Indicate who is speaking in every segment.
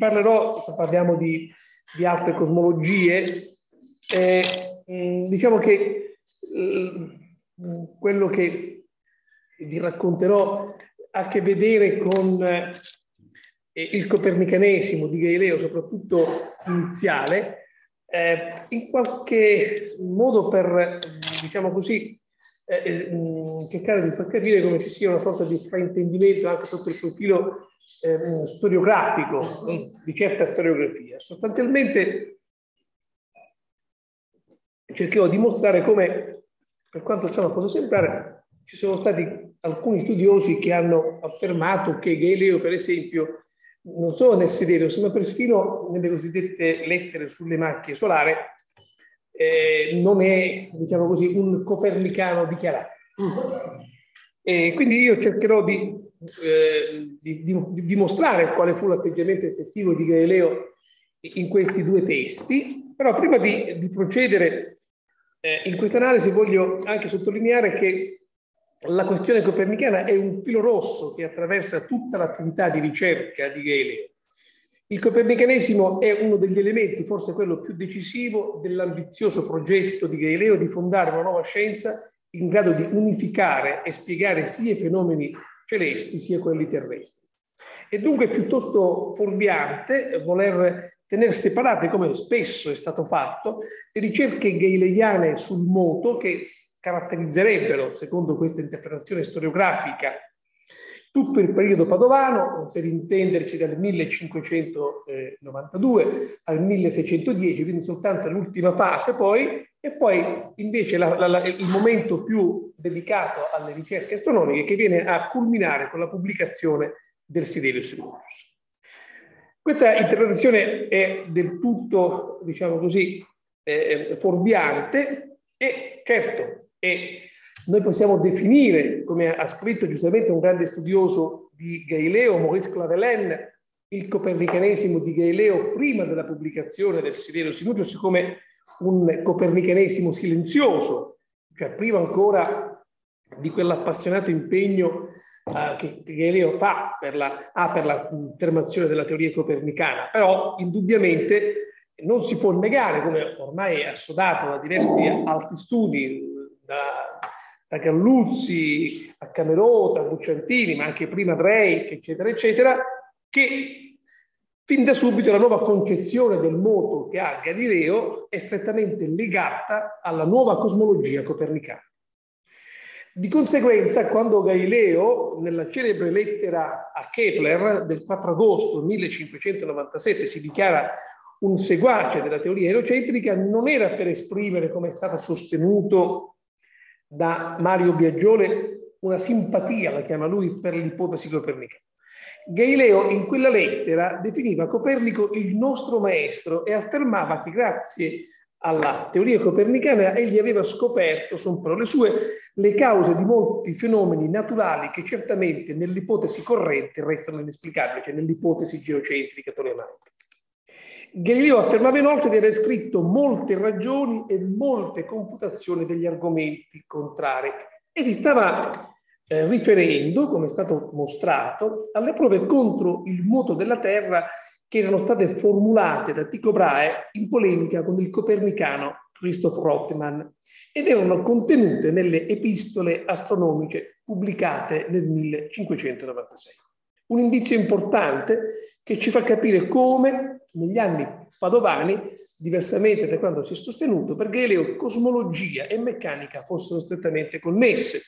Speaker 1: parlerò, se parliamo di, di altre cosmologie, eh, diciamo che eh, quello che vi racconterò ha a che vedere con eh, il copernicanesimo di Galileo, soprattutto iniziale, eh, in qualche modo per, diciamo così, eh, eh cercare di far capire come ci sia una sorta di fraintendimento anche sotto il profilo eh, storiografico, di certa storiografia. Sostanzialmente cercherò di mostrare come, per quanto ciò possa sembrare, ci sono stati alcuni studiosi che hanno affermato che Galileo, per esempio, non solo nel Siderius, ma perfino nelle cosiddette lettere sulle macchie solari, eh, non è, diciamo così, un copernicano dichiarato. E quindi io cercherò di, eh, di, di, di dimostrare quale fu l'atteggiamento effettivo di Galileo in questi due testi, però prima di, di procedere eh, in questa analisi voglio anche sottolineare che la questione copernicana è un filo rosso che attraversa tutta l'attività di ricerca di Galileo. Il copernicanesimo è uno degli elementi, forse quello più decisivo, dell'ambizioso progetto di Galileo di fondare una nuova scienza in grado di unificare e spiegare sia i fenomeni celesti sia quelli terrestri. È dunque piuttosto fuorviante voler tenere separate, come spesso è stato fatto, le ricerche galileiane sul moto che caratterizzerebbero, secondo questa interpretazione storiografica, tutto il periodo padovano, per intenderci dal 1592 al 1610, quindi soltanto l'ultima fase poi, e poi invece la, la, la, il momento più dedicato alle ricerche astronomiche che viene a culminare con la pubblicaone del Siderius Numerus. Questa interpretazione è del tutto, diciamo così, eh, fuorviante e certo e noi possiamo definire, come ha scritto giustamente un grande studioso di Galileo, Maurice Clavelin, il copernicanesimo di Galileo prima della pubblicazione del Siderio Sinugius come un copernicanesimo silenzioso, cioè prima ancora di quell'appassionato impegno uh, che, che Galileo fa per la, ah, per la affermazione della teoria copernicana. Però indubbiamente non si può negare, come ormai è assodato da diversi altri studi, da, da Galluzzi a Camerota, a Bucciantini, ma anche prima Drake, eccetera, eccetera, che fin da subito la nuova concezione del moto che ha Galileo è strettamente legata alla nuova cosmologia copernicana. Di conseguenza, quando Galileo, nella celebre lettera a Kepler del 4 agosto 1597, si dichiara un seguace della teoria elocentrica, non era per esprimere, come è stato sostenuto da Mario Biagione una simpatia, la chiama lui, per l'ipotesi copernicana. Galileo in quella lettera definiva Copernico il nostro maestro e affermava che grazie alla teoria copernicana egli aveva scoperto, sono parole sue, le cause di molti fenomeni naturali che certamente nell'ipotesi corrente restano inesplicabili, cioè nell'ipotesi geocentrica tolemanica. Galileo affermava inoltre di aver scritto molte ragioni e molte computazioni degli argomenti contrari e li stava eh, riferendo, come è stato mostrato, alle prove contro il moto della Terra che erano state formulate da Tycho Brahe in polemica con il copernicano Christoph Rothmann ed erano contenute nelle epistole astronomiche pubblicate nel 1596 un indizio importante che ci fa capire come negli anni padovani, diversamente da quando si è sostenuto, per Galileo cosmologia e meccanica fossero strettamente connesse.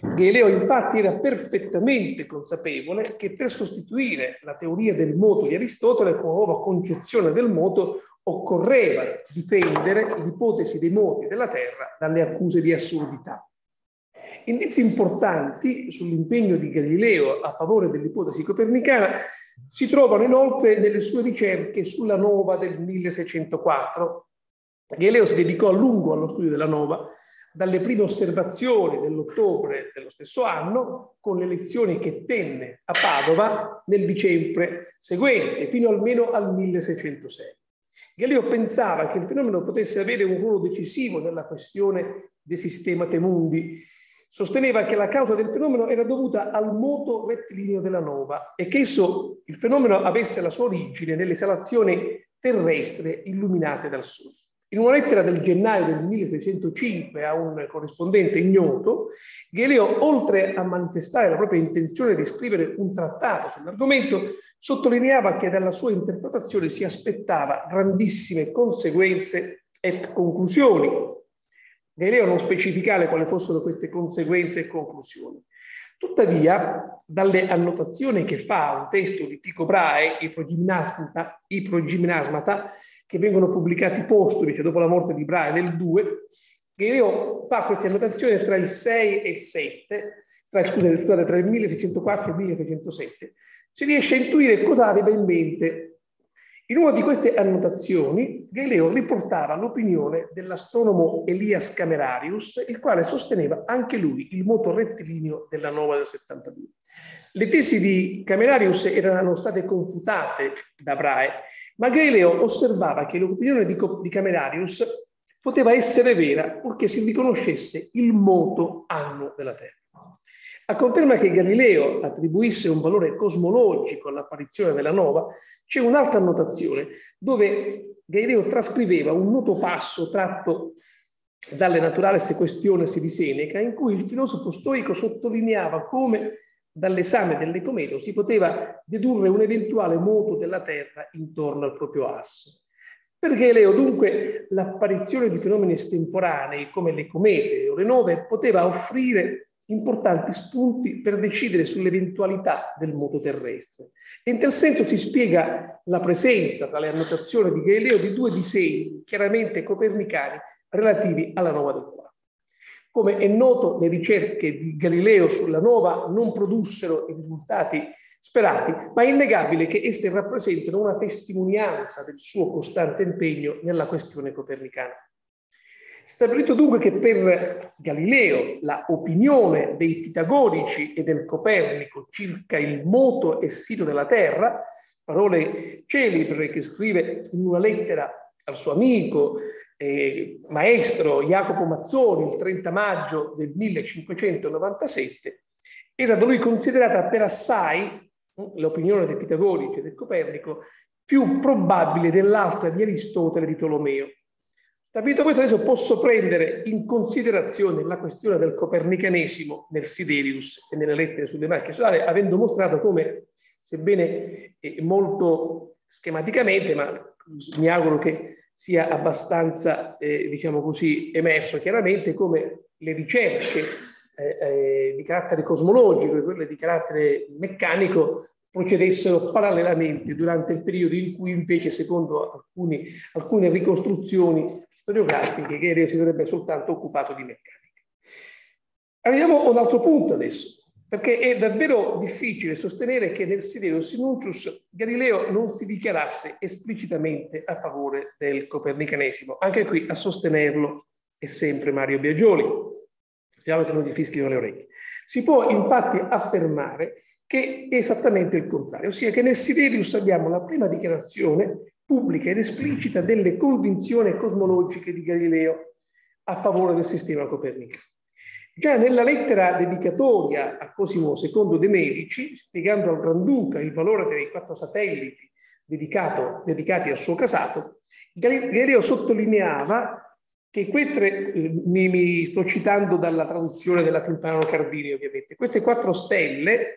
Speaker 1: Galileo infatti era perfettamente consapevole che per sostituire la teoria del moto di Aristotele con una nuova concezione del moto occorreva difendere l'ipotesi dei moti della Terra dalle accuse di assurdità. Indizi importanti sull'impegno di Galileo a favore dell'ipotesi copernicana si trovano inoltre nelle sue ricerche sulla nova del 1604. Galileo si dedicò a lungo allo studio della nova, dalle prime osservazioni dell'ottobre dello stesso anno, con le lezioni che tenne a Padova nel dicembre seguente, fino almeno al 1606. Galileo pensava che il fenomeno potesse avere un ruolo decisivo nella questione del sistema temundi sosteneva che la causa del fenomeno era dovuta al moto rettilineo della nova e che esso, il fenomeno avesse la sua origine nelle esalazioni terrestre illuminate dal Sole. In una lettera del gennaio del 1605 a un corrispondente ignoto, Galileo, oltre a manifestare la propria intenzione di scrivere un trattato sull'argomento, sottolineava che dalla sua interpretazione si aspettava grandissime conseguenze e conclusioni. Galileo non specificava quali fossero queste conseguenze e conclusioni. Tuttavia, dalle annotazioni che fa un testo di Tycho Brahe, i Progiminasmata, i Progiminasmata che vengono pubblicati postumi, cioè dopo la morte di Brahe nel 2, Galileo fa queste annotazioni tra il 6 e il 7, tra, scusate, tra il 1604 e il 1607, si riesce a intuire cosa aveva in mente in una di queste annotazioni, Galileo riportava l'opinione dell'astronomo Elias Camerarius, il quale sosteneva anche lui il moto rettilineo della Nova del 72. Le tesi di Camerarius erano state confutate da Brahe, ma Galileo osservava che l'opinione di, di Camerarius poteva essere vera purché si riconoscesse il moto anno della Terra. A conferma che Galileo attribuisse un valore cosmologico all'apparizione della nova, c'è un'altra annotazione dove Galileo trascriveva un noto passo tratto dalle Naturales Questiones di Seneca, in cui il filosofo stoico sottolineava come dall'esame delle comete si poteva dedurre un eventuale moto della Terra intorno al proprio asse. Per Galileo, dunque, l'apparizione di fenomeni estemporanei come le comete o le nove poteva offrire importanti spunti per decidere sull'eventualità del moto terrestre. E in tal senso si spiega la presenza tra le annotazioni di Galileo di due disegni chiaramente copernicani relativi alla nova del quarto. Come è noto, le ricerche di Galileo sulla nova non produssero i risultati sperati, ma è innegabile che esse rappresentano una testimonianza del suo costante impegno nella questione copernicana. Stabilito dunque che per Galileo la opinione dei pitagorici e del Copernico circa il moto e sito della Terra, parole celebre che scrive in una lettera al suo amico eh, maestro Jacopo Mazzoni il 30 maggio del 1597, era da lui considerata per assai hm, l'opinione dei pitagorici e del Copernico più probabile dell'altra di Aristotele e di Tolomeo. Capito questo, adesso posso prendere in considerazione la questione del copernicanesimo nel Siderius e nelle lettere sulle macchine solari, avendo mostrato come, sebbene molto schematicamente, ma mi auguro che sia abbastanza, eh, diciamo così, emerso chiaramente come le ricerche eh, eh, di carattere cosmologico e quelle di carattere meccanico procedessero parallelamente durante il periodo in cui invece, secondo alcuni, alcune ricostruzioni storiografiche, Galileo si sarebbe soltanto occupato di meccanica. Arriviamo a un altro punto adesso, perché è davvero difficile sostenere che nel Siderius Sinuncius Galileo non si dichiarasse esplicitamente a favore del copernicanesimo. Anche qui a sostenerlo è sempre Mario Biagioli. Speriamo che non gli fischino le orecchie. Si può infatti affermare che è esattamente il contrario, ossia che nel Siderius abbiamo la prima dichiarazione pubblica ed esplicita delle convinzioni cosmologiche di Galileo a favore del sistema copernicano. Già nella lettera dedicatoria a Cosimo II de' Medici, spiegando al Granduca il valore dei quattro satelliti dedicato, dedicati al suo casato, Galileo sottolineava che queste, mi, mi, sto citando dalla traduzione della Timpanano Cardini ovviamente, queste quattro stelle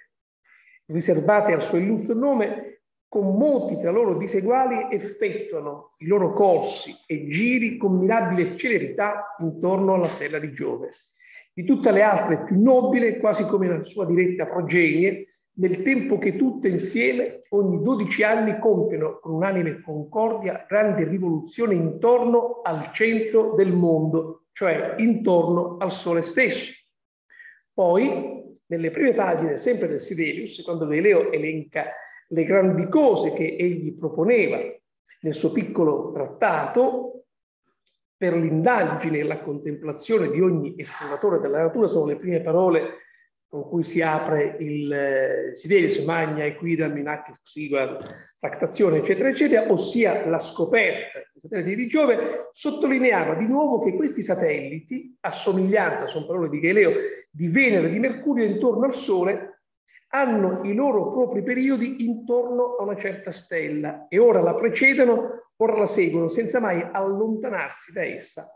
Speaker 1: riservate al suo illustre nome, con moti tra loro diseguali effettuano i loro corsi e giri con mirabile celerità intorno alla stella di Giove. Di tutte le altre più nobile, quasi come la sua diretta progenie, nel tempo che tutte insieme ogni 12 anni compiono con unanime concordia grande rivoluzione intorno al centro del mondo, cioè intorno al Sole stesso. Poi nelle prime pagine, sempre del Sidelius, quando Galileo elenca le grandi cose che egli proponeva nel suo piccolo trattato per l'indagine e la contemplazione di ogni esploratore della natura, sono le prime parole con cui si apre il eh, Siderius, Magna, Equida, Minac, Xigual, Tractazione, eccetera, eccetera, ossia la scoperta dei satelliti di Giove, sottolineava di nuovo che questi satelliti, a somiglianza, sono parole di Galileo, di Venere di Mercurio intorno al Sole, hanno i loro propri periodi intorno a una certa stella e ora la precedono, ora la seguono, senza mai allontanarsi da essa,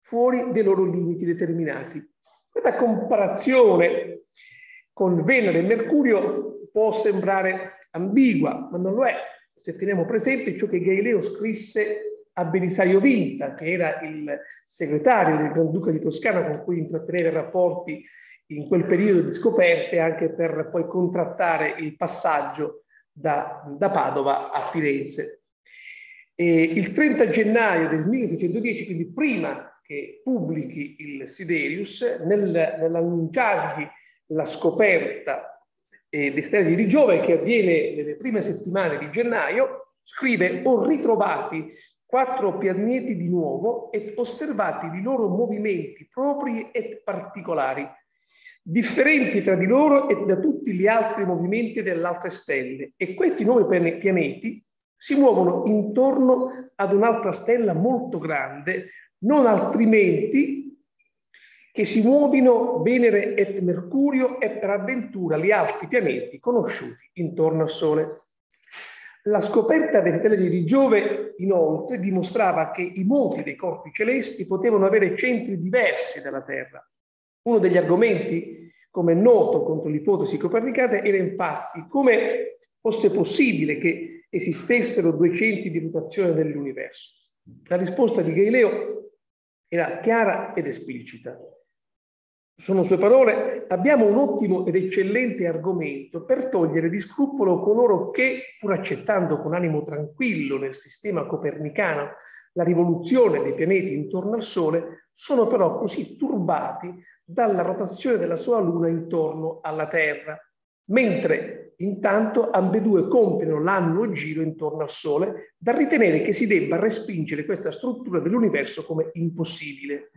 Speaker 1: fuori dei loro limiti determinati. Questa comparazione con Venere e Mercurio può sembrare ambigua, ma non lo è. Se teniamo presente ciò che Galileo scrisse a Belisario Vinta, che era il segretario del Granduca di Toscana con cui intrattenere rapporti in quel periodo di scoperte anche per poi contrattare il passaggio da, da Padova a Firenze. E il 30 gennaio del 1610, quindi prima che pubblichi il Siderius nel, nell'annunciargli la scoperta eh, dei stelli di Giove che avviene nelle prime settimane di gennaio, scrive ho ritrovati quattro pianeti di nuovo e osservati i loro movimenti propri e particolari, differenti tra di loro e da tutti gli altri movimenti delle altre stelle. E questi nuovi pianeti si muovono intorno ad un'altra stella molto grande, non altrimenti che si muovino Venere e Mercurio e per avventura gli altri pianeti conosciuti intorno al Sole. La scoperta dei satelliti di Giove, inoltre, dimostrava che i moti dei corpi celesti potevano avere centri diversi dalla Terra. Uno degli argomenti, come è noto contro l'ipotesi copernicana, era infatti come fosse possibile che esistessero due centri di rotazione dell'universo. La risposta di Galileo era chiara ed esplicita. Sono sue parole, abbiamo un ottimo ed eccellente argomento per togliere di scrupolo coloro che, pur accettando con animo tranquillo nel sistema copernicano la rivoluzione dei pianeti intorno al Sole, sono però così turbati dalla rotazione della sua Luna intorno alla Terra, mentre intanto ambedue compiono l'annuo giro intorno al Sole, da ritenere che si debba respingere questa struttura dell'universo come impossibile.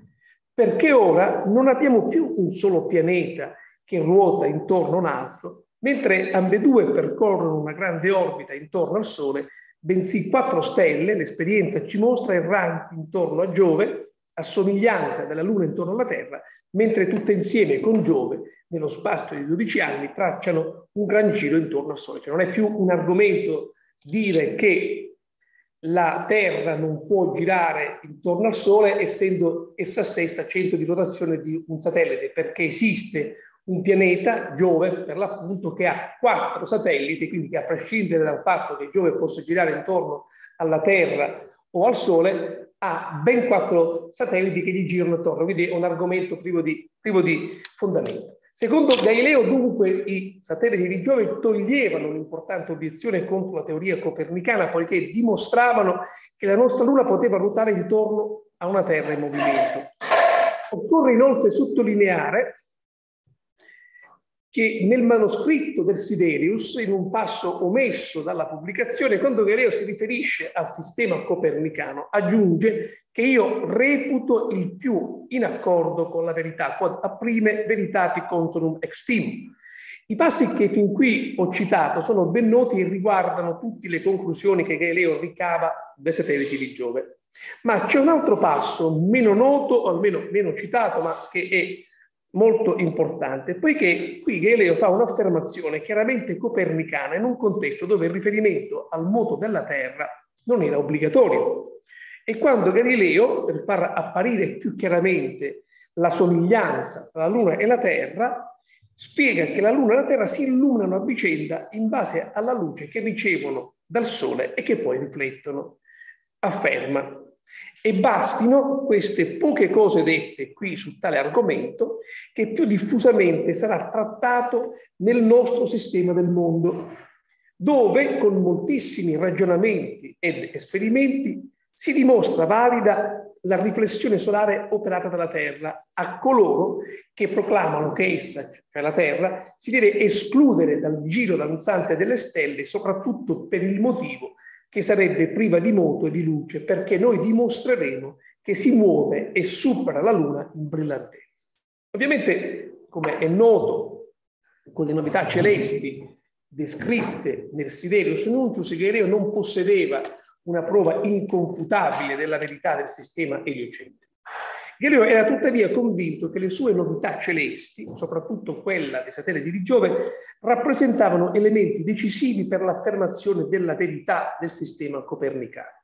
Speaker 1: Perché ora non abbiamo più un solo pianeta che ruota intorno a un altro, mentre ambedue percorrono una grande orbita intorno al Sole, bensì quattro stelle, l'esperienza ci mostra erranti intorno a Giove, a somiglianza della Luna intorno alla Terra, mentre tutte insieme con Giove, nello spazio di 12 anni, tracciano un gran giro intorno al Sole. Cioè non è più un argomento dire che la Terra non può girare intorno al Sole essendo essa stessa centro di rotazione di un satellite, perché esiste un pianeta, Giove, per l'appunto, che ha quattro satelliti, quindi che a prescindere dal fatto che Giove possa girare intorno alla Terra o al Sole, ha ben quattro satelliti che gli girano attorno, quindi è un argomento privo di, privo di fondamento. Secondo Galileo, dunque, i satelliti di Giove toglievano un'importante obiezione contro la teoria copernicana, poiché dimostravano che la nostra Luna poteva ruotare intorno a una Terra in movimento. Occorre inoltre sottolineare che nel manoscritto del Siderius, in un passo omesso dalla pubblicazione, quando Galileo si riferisce al sistema copernicano, aggiunge che io reputo il più in accordo con la verità, quod a prime veritati contonum extim. I passi che fin qui ho citato sono ben noti e riguardano tutte le conclusioni che Galileo ricava dai satelliti di Giove. Ma c'è un altro passo meno noto, o almeno meno citato, ma che è molto importante, poiché qui Galileo fa un'affermazione chiaramente copernicana in un contesto dove il riferimento al moto della Terra non era obbligatorio. E quando Galileo, per far apparire più chiaramente la somiglianza tra la Luna e la Terra, spiega che la Luna e la Terra si illuminano a vicenda in base alla luce che ricevono dal Sole e che poi riflettono. Afferma e bastino queste poche cose dette qui su tale argomento che più diffusamente sarà trattato nel nostro sistema del mondo, dove con moltissimi ragionamenti ed esperimenti si dimostra valida la riflessione solare operata dalla Terra a coloro che proclamano che essa, cioè la Terra, si deve escludere dal giro danzante delle stelle, soprattutto per il motivo che sarebbe priva di moto e di luce, perché noi dimostreremo che si muove e supera la Luna in brillantezza. Ovviamente, come è noto con le novità celesti descritte nel Siderius Nuncius, Galileo non possedeva una prova inconfutabile della verità del sistema eliocentrico. Galileo era tuttavia convinto che le sue novità celesti, soprattutto quella dei satelliti di Giove, rappresentavano elementi decisivi per l'affermazione della verità del sistema copernicano.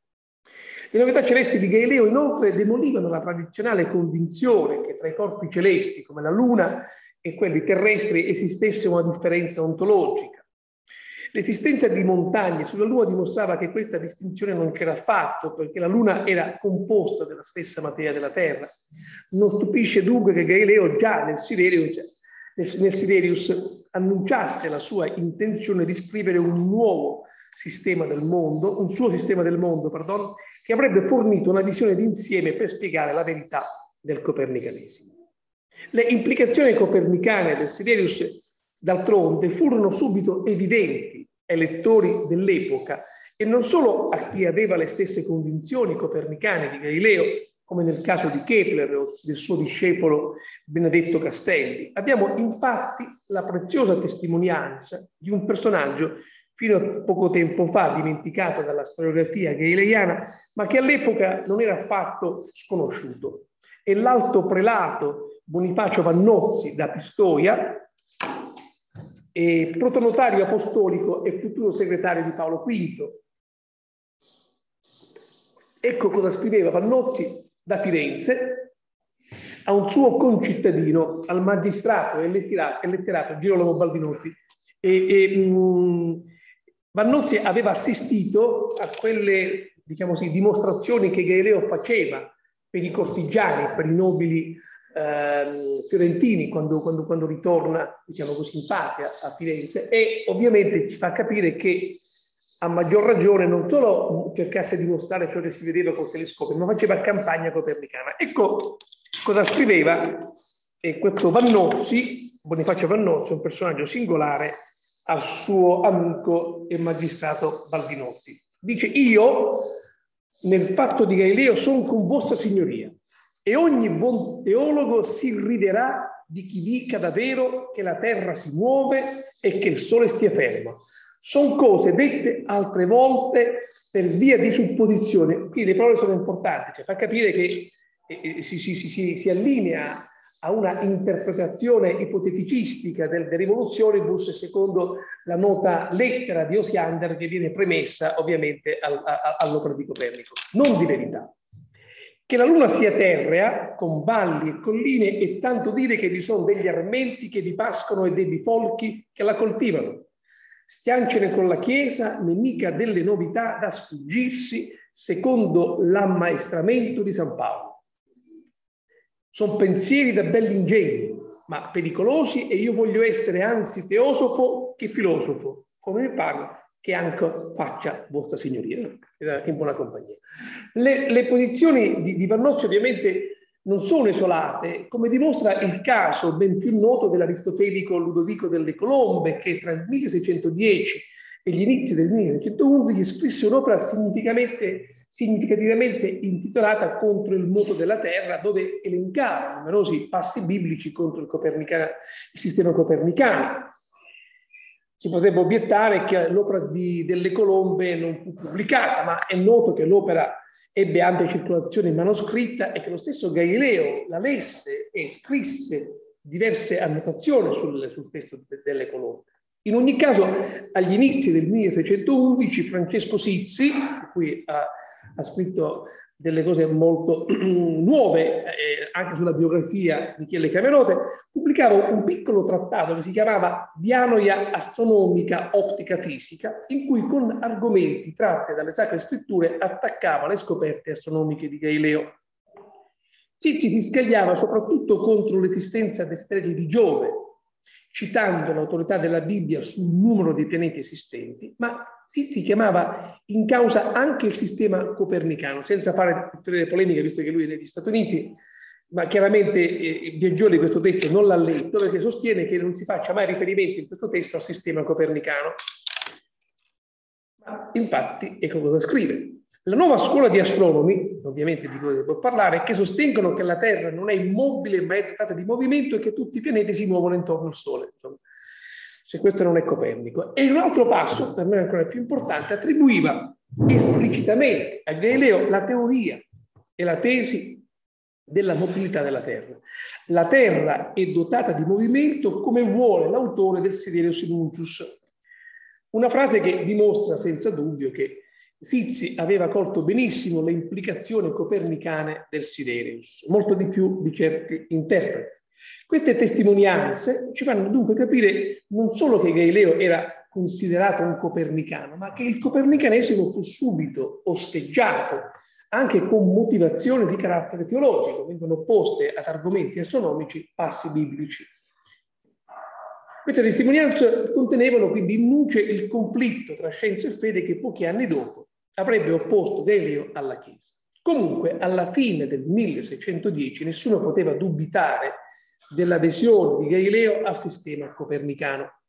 Speaker 1: Le novità celesti di Galileo inoltre demolivano la tradizionale convinzione che tra i corpi celesti come la Luna e quelli terrestri esistesse una differenza ontologica. L'esistenza di montagne sulla Luna dimostrava che questa distinzione non c'era affatto, perché la Luna era composta della stessa materia della Terra. Non stupisce dunque che Galileo già nel Siberius, nel Siberius annunciasse la sua intenzione di scrivere un nuovo sistema del mondo, un suo sistema del mondo, pardon, che avrebbe fornito una visione d'insieme per spiegare la verità del copernicanesimo. Le implicazioni copernicane del Siderius, d'altronde, furono subito evidenti ai lettori dell'epoca e non solo a chi aveva le stesse convinzioni copernicane di Galileo, come nel caso di Kepler o del suo discepolo Benedetto Castelli. Abbiamo infatti la preziosa testimonianza di un personaggio fino a poco tempo fa dimenticato dalla storiografia galileiana, ma che all'epoca non era affatto sconosciuto. E l'alto prelato Bonifacio Vannozzi da Pistoia, e protonotario apostolico e futuro segretario di Paolo V. Ecco cosa scriveva Vannozzi da Firenze a un suo concittadino, al magistrato e letterato, letterato Girolamo Baldinotti. E, e, mh, Vannozzi aveva assistito a quelle diciamo così, dimostrazioni che Galileo faceva per i cortigiani, per i nobili eh, fiorentini quando, quando, quando, ritorna diciamo così, in patria a Firenze e ovviamente ci fa capire che a maggior ragione non solo cercasse di mostrare ciò che si vedeva col telescopio, ma faceva campagna copernicana. Ecco cosa scriveva e questo Vannozzi, Bonifacio Vannozzi, un personaggio singolare, al suo amico e magistrato Baldinotti. Dice, io nel fatto di Galileo sono con vostra signoria e ogni buon teologo si riderà di chi dica davvero che la terra si muove e che il sole stia fermo. Sono cose dette altre volte per via di supposizione. Qui le parole sono importanti, cioè fa capire che eh, si, si, si, si allinea a una interpretazione ipoteticistica del De Revoluzionibus secondo la nota lettera di Osiander che viene premessa ovviamente al, all'opera di Copernico, non di verità. Che la Luna sia terrea, con valli e colline, è tanto dire che vi sono degli armenti che vi pascono e dei bifolchi che la coltivano. Stiancene con la Chiesa, nemica delle novità da sfuggirsi, secondo l'ammaestramento di San Paolo. Sono pensieri da belli ingegni, ma pericolosi e io voglio essere anzi teosofo che filosofo, come mi pare che anche faccia vostra signoria, in buona compagnia. Le, le posizioni di, di Vannozzi ovviamente non sono isolate, come dimostra il caso ben più noto dell'aristotelico Ludovico delle Colombe, che tra il 1610 e gli inizi del 1911 scrisse un'opera significativamente intitolata Contro il moto della Terra, dove elencava numerosi passi biblici contro il, il sistema copernicano. Si potrebbe obiettare che l'opera delle colombe non fu pubblicata, ma è noto che l'opera ebbe ampia circolazione manoscritta e che lo stesso Galileo la lesse e scrisse diverse annotazioni sul, sul testo delle colombe. In ogni caso, agli inizi del 1611, Francesco Sizzi, di cui ha ha scritto delle cose molto nuove eh, anche sulla biografia di Michele Camerote, pubblicava un piccolo trattato che si chiamava Dianoia astronomica optica fisica, in cui con argomenti tratti dalle sacre scritture attaccava le scoperte astronomiche di Galileo. Sizzi si scagliava soprattutto contro l'esistenza delle stelle di Giove, citando l'autorità della Bibbia sul numero dei pianeti esistenti, ma Sizzi chiamava in causa anche il sistema copernicano, senza fare tutte le polemiche, visto che lui è negli Stati Uniti, ma chiaramente eh, Biagioli questo testo non l'ha letto perché sostiene che non si faccia mai riferimento in questo testo al sistema copernicano. Ma infatti, ecco cosa scrive. La nuova scuola di astronomi, ovviamente di cui devo parlare, che sostengono che la Terra non è immobile ma è dotata di movimento e che tutti i pianeti si muovono intorno al Sole. Insomma. se questo non è Copernico. E un altro passo, per me ancora più importante, attribuiva esplicitamente a Galileo la teoria e la tesi della mobilità della Terra. La Terra è dotata di movimento come vuole l'autore del Siderius Nuncius. Una frase che dimostra senza dubbio che Sizzi aveva colto benissimo le implicazioni copernicane del Siderius, molto di più di certi interpreti. Queste testimonianze ci fanno dunque capire non solo che Galileo era considerato un copernicano, ma che il copernicanesimo fu subito osteggiato anche con motivazioni di carattere teologico, vengono poste ad argomenti astronomici passi biblici. Queste testimonianze contenevano quindi in nuce il conflitto tra scienza e fede che pochi anni dopo avrebbe opposto Galileo alla Chiesa. Comunque, alla fine del 1610 nessuno poteva dubitare dell'adesione di Galileo al sistema copernicano.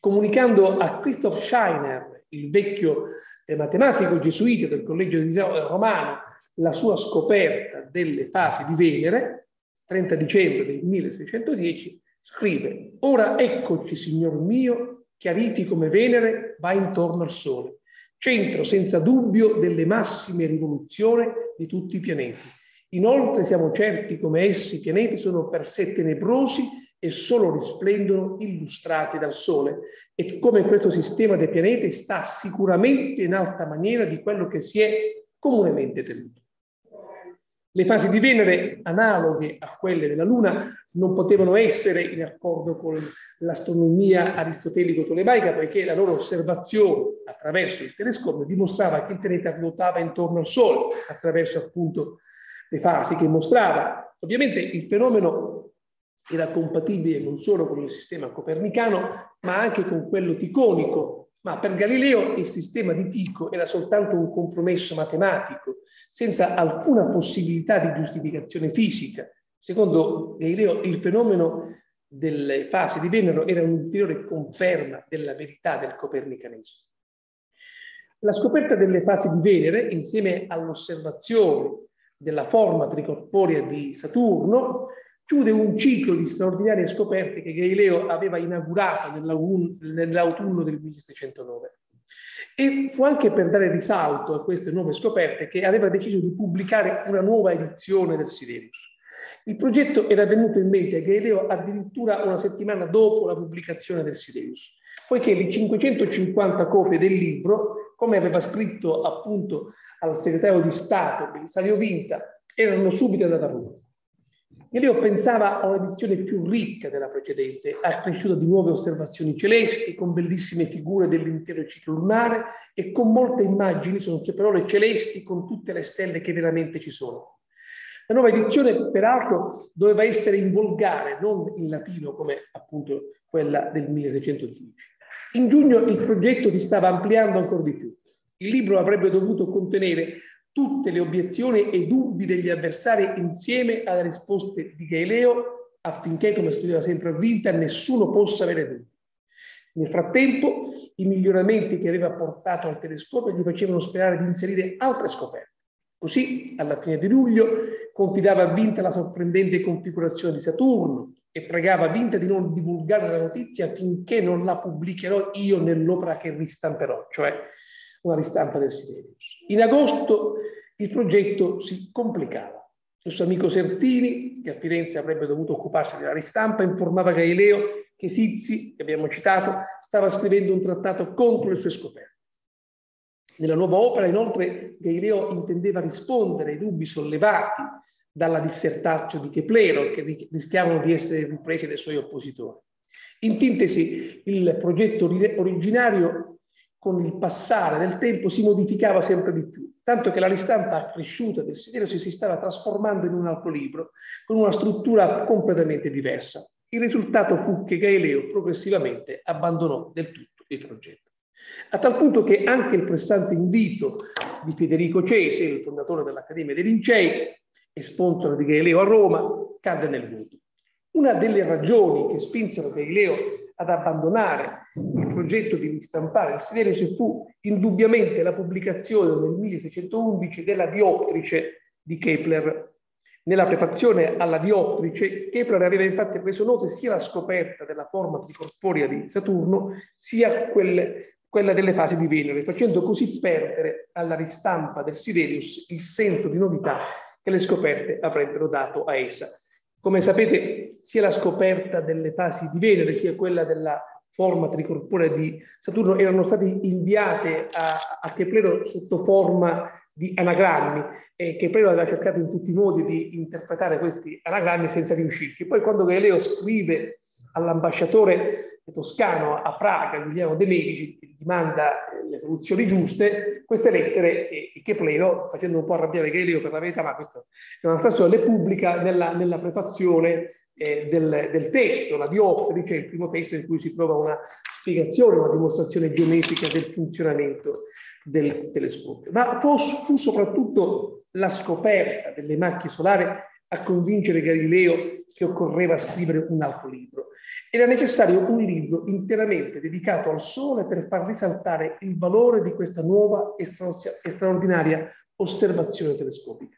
Speaker 1: Comunicando a Christoph Scheiner, il vecchio eh, matematico gesuita del collegio di Romano, la sua scoperta delle fasi di Venere, 30 dicembre del 1610, scrive, ora eccoci, signor mio, chiariti come Venere va intorno al Sole, centro senza dubbio delle massime rivoluzioni di tutti i pianeti. Inoltre siamo certi come essi pianeti sono per sé tenebrosi e solo risplendono illustrati dal Sole e come questo sistema dei pianeti sta sicuramente in alta maniera di quello che si è comunemente tenuto. Le fasi di Venere, analoghe a quelle della Luna, non potevano essere in accordo con l'astronomia aristotelico-tolemaica, poiché la loro osservazione attraverso il telescopio dimostrava che il pianeta ruotava intorno al Sole, attraverso appunto le fasi che mostrava. Ovviamente il fenomeno era compatibile non solo con il sistema copernicano, ma anche con quello ticonico. Ma per Galileo il sistema di Tico era soltanto un compromesso matematico, senza alcuna possibilità di giustificazione fisica. Secondo Galileo il fenomeno delle fasi di Venere era un'ulteriore conferma della verità del copernicanesimo. La scoperta delle fasi di Venere, insieme all'osservazione della forma tricorporea di Saturno, chiude un ciclo di straordinarie scoperte che Galileo aveva inaugurato nell'autunno del 1609. E fu anche per dare risalto a queste nuove scoperte che aveva deciso di pubblicare una nuova edizione del Siderius. Il progetto era venuto in mente a Galileo addirittura una settimana dopo la pubblicazione del Siderius, poiché le 550 copie del libro come aveva scritto appunto al segretario di Stato Belisario Vinta, erano subito andate a Roma. Galileo pensava a un'edizione più ricca della precedente, accresciuta di nuove osservazioni celesti, con bellissime figure dell'intero ciclo lunare e con molte immagini, sono sue parole, celesti con tutte le stelle che veramente ci sono. La nuova edizione, peraltro, doveva essere in volgare, non in latino come appunto quella del 1610. In giugno il progetto si stava ampliando ancora di più. Il libro avrebbe dovuto contenere tutte le obiezioni e i dubbi degli avversari insieme alle risposte di Galileo affinché, come scriveva sempre Vinta, nessuno possa avere dubbi. Nel frattempo, i miglioramenti che aveva portato al telescopio gli facevano sperare di inserire altre scoperte. Così, alla fine di luglio, confidava a Vinta la sorprendente configurazione di Saturno, e pregava Vinta di non divulgare la notizia finché non la pubblicherò io nell'opera che ristamperò, cioè una ristampa del Sibelius. In agosto il progetto si complicava. Il suo amico Sertini, che a Firenze avrebbe dovuto occuparsi della ristampa, informava Galileo che Sizzi, che abbiamo citato, stava scrivendo un trattato contro le sue scoperte. Nella nuova opera, inoltre, Galileo intendeva rispondere ai dubbi sollevati dalla dissertazio di Keplero, che rischiavano di essere ripresi dai suoi oppositori. In sintesi, il progetto originario con il passare del tempo si modificava sempre di più, tanto che la ristampa accresciuta del Siderio si stava trasformando in un altro libro, con una struttura completamente diversa. Il risultato fu che Galileo progressivamente abbandonò del tutto il progetto. A tal punto che anche il pressante invito di Federico Cese, il fondatore dell'Accademia dei Lincei, e sponsor di Galileo a Roma, cadde nel vuoto. Una delle ragioni che spinsero Galileo ad abbandonare il progetto di ristampare il Siderius fu indubbiamente la pubblicazione nel 1611 della dioptrice di Kepler. Nella prefazione alla dioptrice, Kepler aveva infatti reso note sia la scoperta della forma tricorporea di Saturno, sia quelle, quella delle fasi di Venere, facendo così perdere alla ristampa del Siderius il senso di novità che le scoperte avrebbero dato a essa. Come sapete, sia la scoperta delle fasi di Venere, sia quella della forma tricorporea di Saturno erano state inviate a, a Keplero sotto forma di anagrammi e Keplero aveva cercato in tutti i modi di interpretare questi anagrammi senza riuscirci. Poi quando Galileo scrive all'ambasciatore toscano a Praga, Guglielmo De Medici, gli manda le soluzioni giuste, queste lettere e, e Keplero, facendo un po' arrabbiare Galileo per la verità, ma questo è un'altra storia, le pubblica nella, nella prefazione eh, del, del, testo, la dioptri, cioè il primo testo in cui si trova una spiegazione, una dimostrazione geometrica del funzionamento del telescopio. Ma fu soprattutto la scoperta delle macchie solari a convincere Galileo che occorreva scrivere un altro libro. Era necessario un libro interamente dedicato al Sole per far risaltare il valore di questa nuova e straordinaria osservazione telescopica.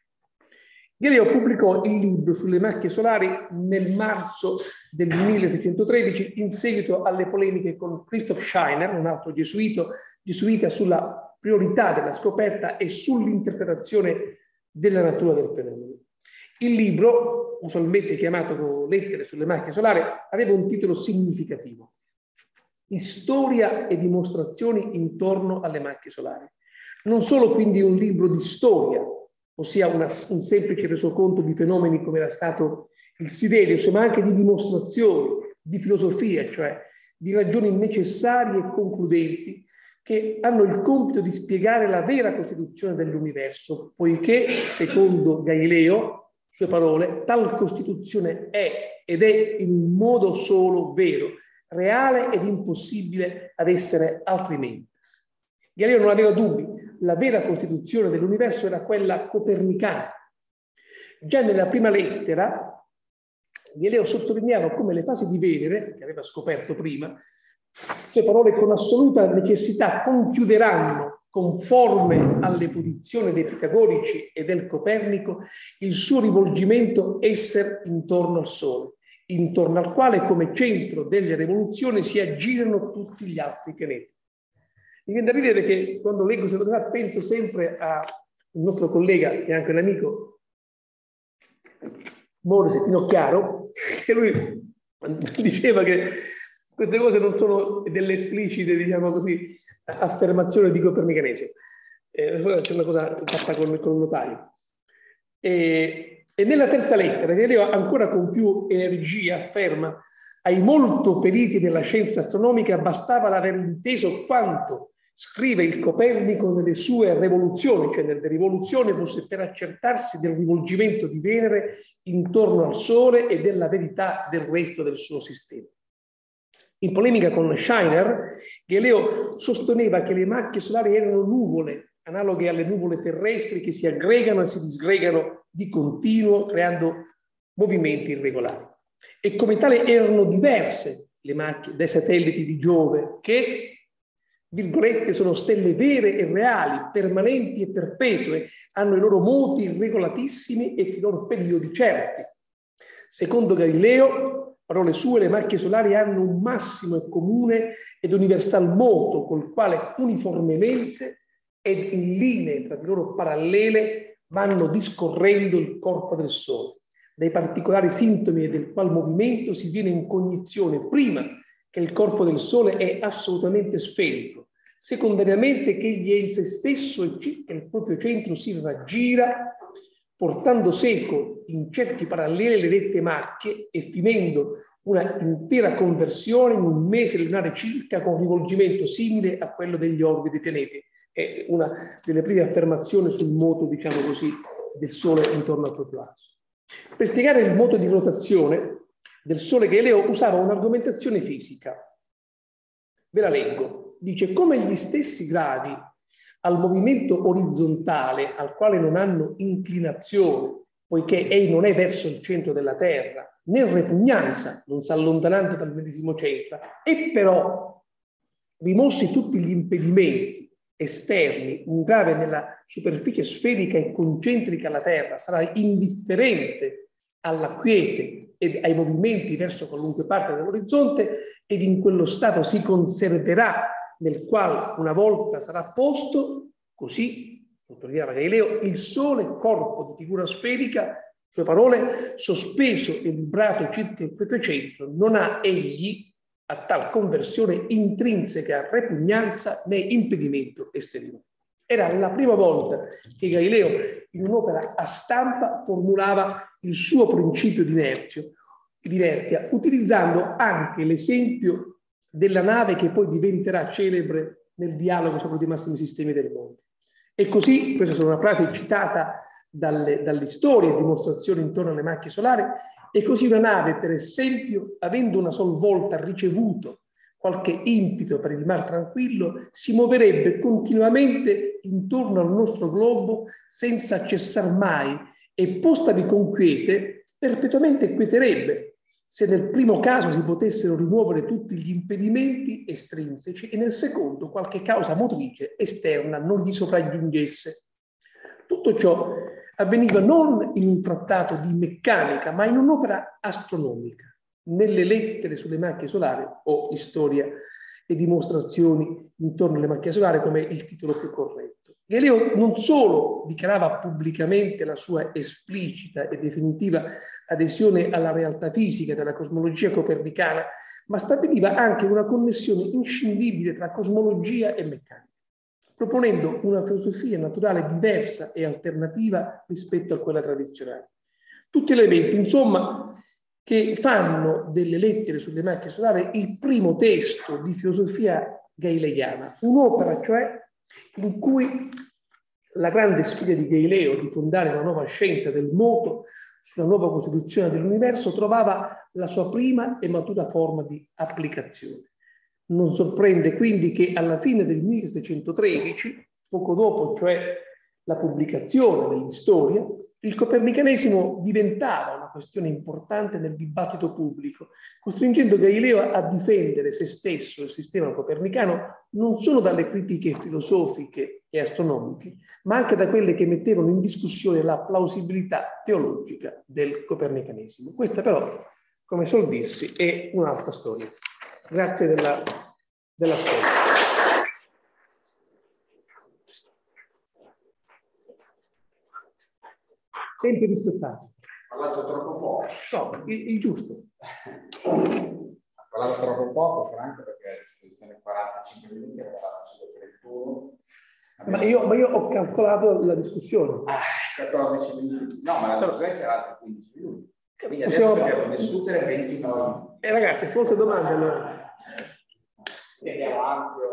Speaker 1: Galileo pubblicò il libro sulle macchie solari nel marzo del 1613 in seguito alle polemiche con Christoph Scheiner, un altro gesuito, gesuita sulla priorità della scoperta e sull'interpretazione della natura del fenomeno. Il libro, usualmente chiamato Lettere sulle macchie solari, aveva un titolo significativo. Storia e dimostrazioni intorno alle macchie solari. Non solo quindi un libro di storia, ossia una, un semplice resoconto di fenomeni come era stato il Siderius, ma anche di dimostrazioni, di filosofia, cioè di ragioni necessarie e concludenti che hanno il compito di spiegare la vera costituzione dell'universo, poiché, secondo Galileo, sue parole, tal costituzione è ed è in un modo solo vero, reale ed impossibile ad essere altrimenti. Galileo non aveva dubbi, la vera costituzione dell'universo era quella copernicana. Già nella prima lettera, Galileo sottolineava come le fasi di Venere, che aveva scoperto prima, cioè parole con assoluta necessità conchiuderanno conforme alle posizioni dei pitagorici e del Copernico il suo rivolgimento essere intorno al Sole, intorno al quale come centro delle rivoluzioni si aggirano tutti gli altri pianeti. Mi viene da ridere che quando leggo questa penso sempre a un nostro collega, è anche un amico, Morris Chiaro, che lui diceva che queste cose non sono delle esplicite, diciamo così, affermazioni di copernicanese. Eh, c'è una cosa fatta con, con notaio. E, e nella terza lettera, che Leo ancora con più energia afferma ai molto periti della scienza astronomica bastava l'aver inteso quanto scrive il Copernico nelle sue rivoluzioni, cioè nelle rivoluzioni fosse per accertarsi del rivolgimento di Venere intorno al Sole e della verità del resto del suo sistema. In polemica con Scheiner, Galileo sosteneva che le macchie solari erano nuvole, analoghe alle nuvole terrestri che si aggregano e si disgregano di continuo, creando movimenti irregolari. E come tale erano diverse le macchie dai satelliti di Giove, che virgolette, sono stelle vere e reali, permanenti e perpetue, hanno i loro moti regolatissimi e i loro periodi certi. Secondo Galileo, parole sue, le macchie solari hanno un massimo e comune ed universal moto col quale uniformemente ed in linee tra di loro parallele vanno discorrendo il corpo del Sole, dai particolari sintomi del qual movimento si viene in cognizione prima che il corpo del Sole è assolutamente sferico, secondariamente che egli è in se stesso e circa il proprio centro si raggira, portando seco in cerchi paralleli le dette macchie e finendo una intera conversione in un mese lunare circa con rivolgimento simile a quello degli orbi dei pianeti. È una delle prime affermazioni sul moto, diciamo così, del Sole intorno al proprio asso. Per spiegare il moto di rotazione, del Sole Galileo usava un'argomentazione fisica. Ve la leggo. Dice, come gli stessi gradi al movimento orizzontale al quale non hanno inclinazione, poiché ei non è verso il centro della Terra, né repugnanza, non si allontanando dal medesimo centro, e però rimossi tutti gli impedimenti esterni, un grave nella superficie sferica e concentrica alla Terra, sarà indifferente alla quiete e ai movimenti verso qualunque parte dell'orizzonte ed in quello stato si conserverà nel quale una volta sarà posto, così sottolineava Galileo, il sole corpo di figura sferica, sue parole, sospeso e vibrato circa il proprio centro, non ha egli a tal conversione intrinseca repugnanza né impedimento esteriore. Era la prima volta che Galileo, in un'opera a stampa, formulava il suo principio di inerzia, utilizzando anche l'esempio della nave che poi diventerà celebre nel dialogo sopra i massimi sistemi del mondo. E così, questa è una frase citata dalle, dalle storie e dimostrazioni intorno alle macchie solari, e così una nave, per esempio, avendo una sola volta ricevuto qualche impito per il mar tranquillo, si muoverebbe continuamente intorno al nostro globo senza cessar mai e posta di conquiete perpetuamente quieterebbe se nel primo caso si potessero rimuovere tutti gli impedimenti estrinseci e nel secondo qualche causa motrice esterna non gli sopraggiungesse. Tutto ciò avveniva non in un trattato di meccanica, ma in un'opera astronomica, nelle lettere sulle macchie solari o storia e dimostrazioni intorno alle macchie solari come il titolo più corretto. Galileo non solo dichiarava pubblicamente la sua esplicita e definitiva adesione alla realtà fisica della cosmologia copernicana, ma stabiliva anche una connessione inscindibile tra cosmologia e meccanica proponendo una filosofia naturale diversa e alternativa rispetto a quella tradizionale. Tutti elementi, insomma, che fanno delle lettere sulle macchie solari il primo testo di filosofia galileiana, un'opera cioè in cui la grande sfida di Galileo di fondare una nuova scienza del moto sulla nuova costituzione dell'universo trovava la sua prima e matura forma di applicazione. Non sorprende quindi che alla fine del 1713, poco dopo, cioè la pubblicazione dell'istoria, il copernicanesimo diventava una questione importante nel dibattito pubblico, costringendo Galileo a difendere se stesso, il sistema copernicano, non solo dalle critiche filosofiche e astronomiche, ma anche da quelle che mettevano in discussione la plausibilità teologica del copernicanesimo. Questa però, come suol dirsi, è un'altra storia. Grazie della, della. Tempi rispettati.
Speaker 2: Ha parlato troppo poco.
Speaker 1: No, il, il giusto.
Speaker 2: Ha parlato troppo poco, Franco, perché a disposizione 45 minuti, ha parlato solo 31.
Speaker 1: Ma io, ma io, ho calcolato la discussione.
Speaker 2: Ah, 14 minuti. No, ma la discussione c'era altri 15 minuti. Quindi
Speaker 1: Possiamo...
Speaker 2: adesso dobbiamo discutere 29 minuti.
Speaker 1: Eh, ragazzi, molte domande allora.
Speaker 2: abbiamo ampio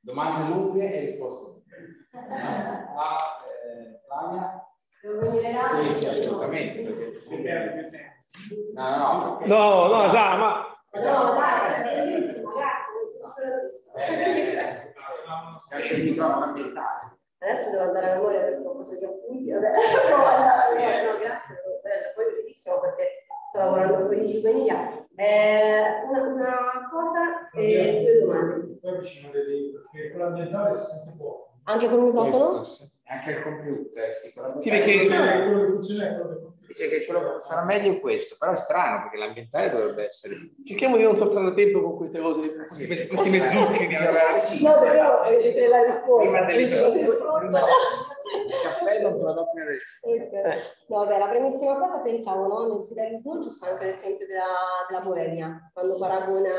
Speaker 2: domande lunghe e risposte lunghe. Ah, eh, Tania? Sì, sì, assolutamente. Perché... No, no, perché...
Speaker 1: no, no, sa, ma...
Speaker 3: No, dai, è bellissimo,
Speaker 2: grazie. C'è il microfono ambientale.
Speaker 3: Adesso devo andare a memoria per qualcosa di appunti. Vabbè, no, no, grazie, bello, poi bellissimo perché sto lavorando con i famiglia. Eh, una, una, cosa e due domande.
Speaker 4: Poi vicino perché con l'ambientale si sente poco.
Speaker 3: Anche col microfono?
Speaker 2: Questo, sì. Anche il computer, sicuramente.
Speaker 1: Sì, perché
Speaker 4: quello che funziona è quello che
Speaker 2: Dice che quello che funziona meglio è questo, però è strano perché l'ambientale dovrebbe essere...
Speaker 1: Cerchiamo di non soffrire tempo con queste cose, questi questi trucchi di
Speaker 3: No, però avete la risposta.
Speaker 2: Prima delle. Il caffè non te lo do più adesso.
Speaker 3: Ok. No, vabbè, la primissima cosa pensavo, no? Nel Siderius Nuncius anche l'esempio della, della Boemia, quando paragona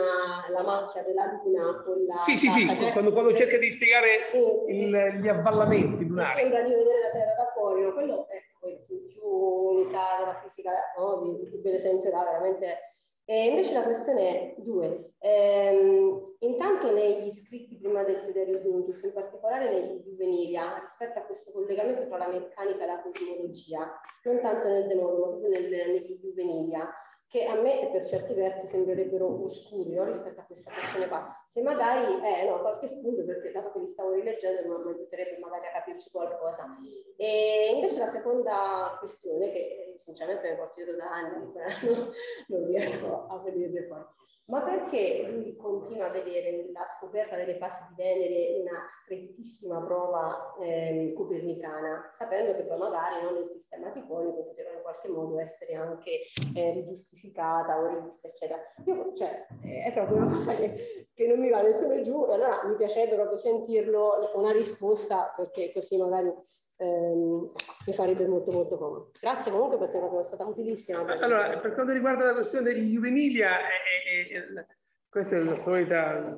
Speaker 3: la macchia della luna con la...
Speaker 1: Sì, sì, sì,
Speaker 3: cioè-
Speaker 1: quando, quando cerca di spiegare
Speaker 3: Sì.
Speaker 1: il- gli avvallamenti lunari.
Speaker 3: sembra di vedere la Terra da fuori, no? quello è più unità della fisica, no? di, di quell'esempio là, veramente. E invece la questione è due. Ehm, intanto negli scritti prima del Siderius Nuncius, in particolare negli Juvenilia, rispetto a questo collegamento tra la meccanica e la cosmologia, non tanto nel ma proprio nel, negli Juvenilia, che a me per certi versi sembrerebbero oscuri no? rispetto a questa questione qua. se magari, eh no, qualche spunto perché dato che li stavo rileggendo mi aiuterebbe magari a capirci qualcosa. E invece la seconda questione, che sinceramente mi porto dietro da anni, non, non riesco a venire fuori, ma perché lui continua a vedere la scoperta delle fasi di Venere una strettissima prova eh, copernicana, sapendo che poi magari no, nel sistema ticonico poteva in qualche modo essere anche eh, rigiustificata o rivista, eccetera. Io, cioè, è proprio una cosa che, che non mi va nessuna giù e allora mi piacerebbe proprio sentirlo una risposta perché così magari ehm, mi farebbe molto molto comodo. Grazie comunque perché è stata utilissima.
Speaker 1: Per allora, per quanto riguarda la questione degli juvenilia, è, è, questa è la solita,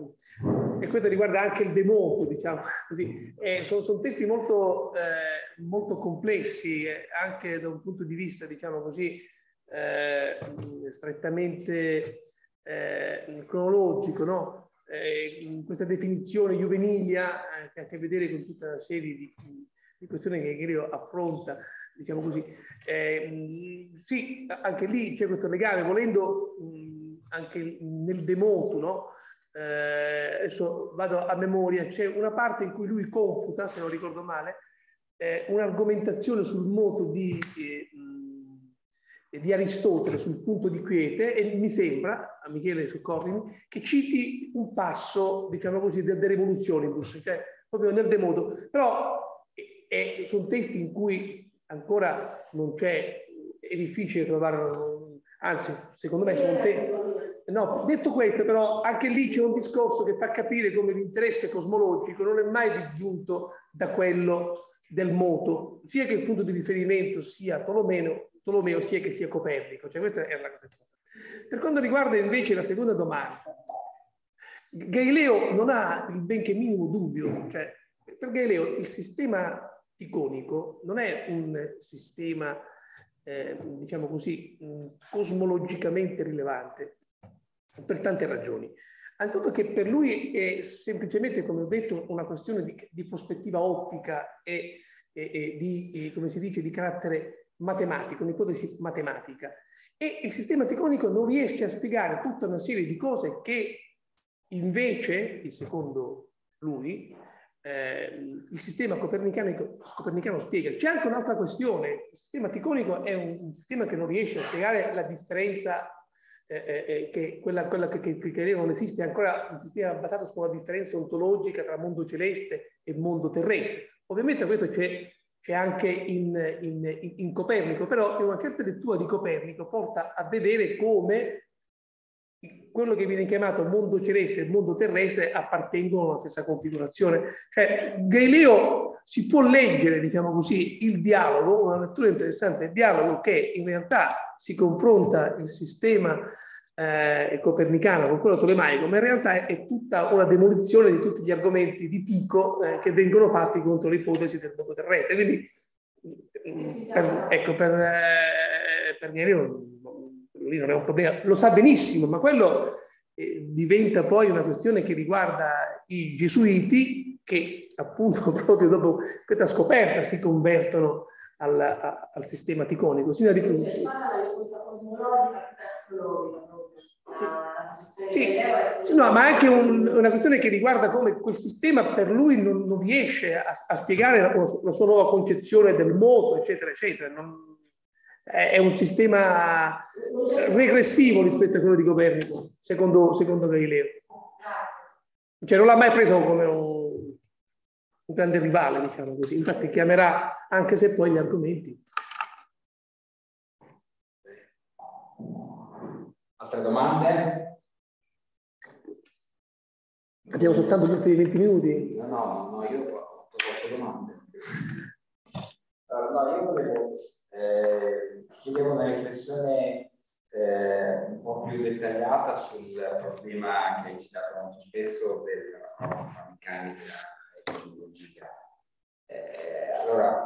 Speaker 1: e questo riguarda anche il demoto, diciamo così. sono, sono, testi molto, eh, molto complessi, eh, anche da un punto di vista, diciamo così, eh, strettamente eh, cronologico, no? Eh, questa definizione juvenilia che ha a che vedere con tutta una serie di, di questione che Grillo affronta, diciamo così. Eh, sì, anche lì c'è questo legame, volendo mh, anche nel demoto, no? Eh, adesso vado a memoria, c'è una parte in cui lui confuta, se non ricordo male, eh, un'argomentazione sul moto di, di, Aristotele sul punto di quiete e mi sembra, a Michele Soccorrini, che citi un passo, diciamo così, del De Revoluzionibus, cioè proprio nel demoto. Però e sono testi in cui ancora non c'è, è difficile trovare, anzi secondo me sono testi... No, detto questo però anche lì c'è un discorso che fa capire come l'interesse cosmologico non è mai disgiunto da quello del moto, sia che il punto di riferimento sia Tolomeo, Tolomeo sia che sia Copernico. Cioè questa è una cosa importante. Per quanto riguarda invece la seconda domanda, Galileo non ha il benché minimo dubbio, cioè per Galileo il sistema ticonico non è un sistema, eh, diciamo così, cosmologicamente rilevante per tante ragioni. Anzitutto che per lui è semplicemente, come ho detto, una questione di, di prospettiva ottica e, e, e di, come si dice, di carattere matematico, un'ipotesi matematica. E il sistema ticonico non riesce a spiegare tutta una serie di cose che invece, secondo lui, eh, il sistema copernicano, spiega. C'è anche un'altra questione, il sistema ticonico è un, un, sistema che non riesce a spiegare la differenza, eh, eh, eh che quella, quella che, che, che, non esiste ancora, un sistema basato su una differenza ontologica tra mondo celeste e mondo terrestre. Ovviamente questo c'è, c'è anche in, in, in Copernico, però una certa lettura di Copernico porta a vedere come quello che viene chiamato mondo celeste e mondo terrestre appartengono alla stessa configurazione. Cioè, Galileo si può leggere, diciamo così, il dialogo, una lettura interessante del dialogo che in realtà si confronta il sistema eh, copernicano con quello tolemaico, ma in realtà è tutta una demolizione di tutti gli argomenti di Tico eh, che vengono fatti contro l'ipotesi del mondo terrestre. Quindi, per, ecco, per, eh, per Galileo lì non è un problema, lo sa benissimo, ma quello eh, diventa poi una questione che riguarda i gesuiti che appunto proprio dopo questa scoperta si convertono al, a, al sistema ticonico. Questa cosmologica sì, sì, no, ma anche un, una questione che riguarda come quel sistema per lui non, non riesce a, a spiegare la, la, sua nuova concezione del moto, eccetera, eccetera. Non, è un sistema regressivo rispetto a quello di Copernico, secondo, secondo Galileo. Cioè non l'ha mai preso come un, un grande rivale, diciamo così. Infatti chiamerà, anche se poi gli argomenti.
Speaker 2: Altre domande?
Speaker 1: Abbiamo soltanto gli ultimi 20 minuti.
Speaker 2: No, no, no, io ho fatto domande. Allora, io volevo eh, chiedevo una riflessione eh, un po' più dettagliata sul problema che hai citato molto spesso della meccanica e tecnologia. Eh, allora,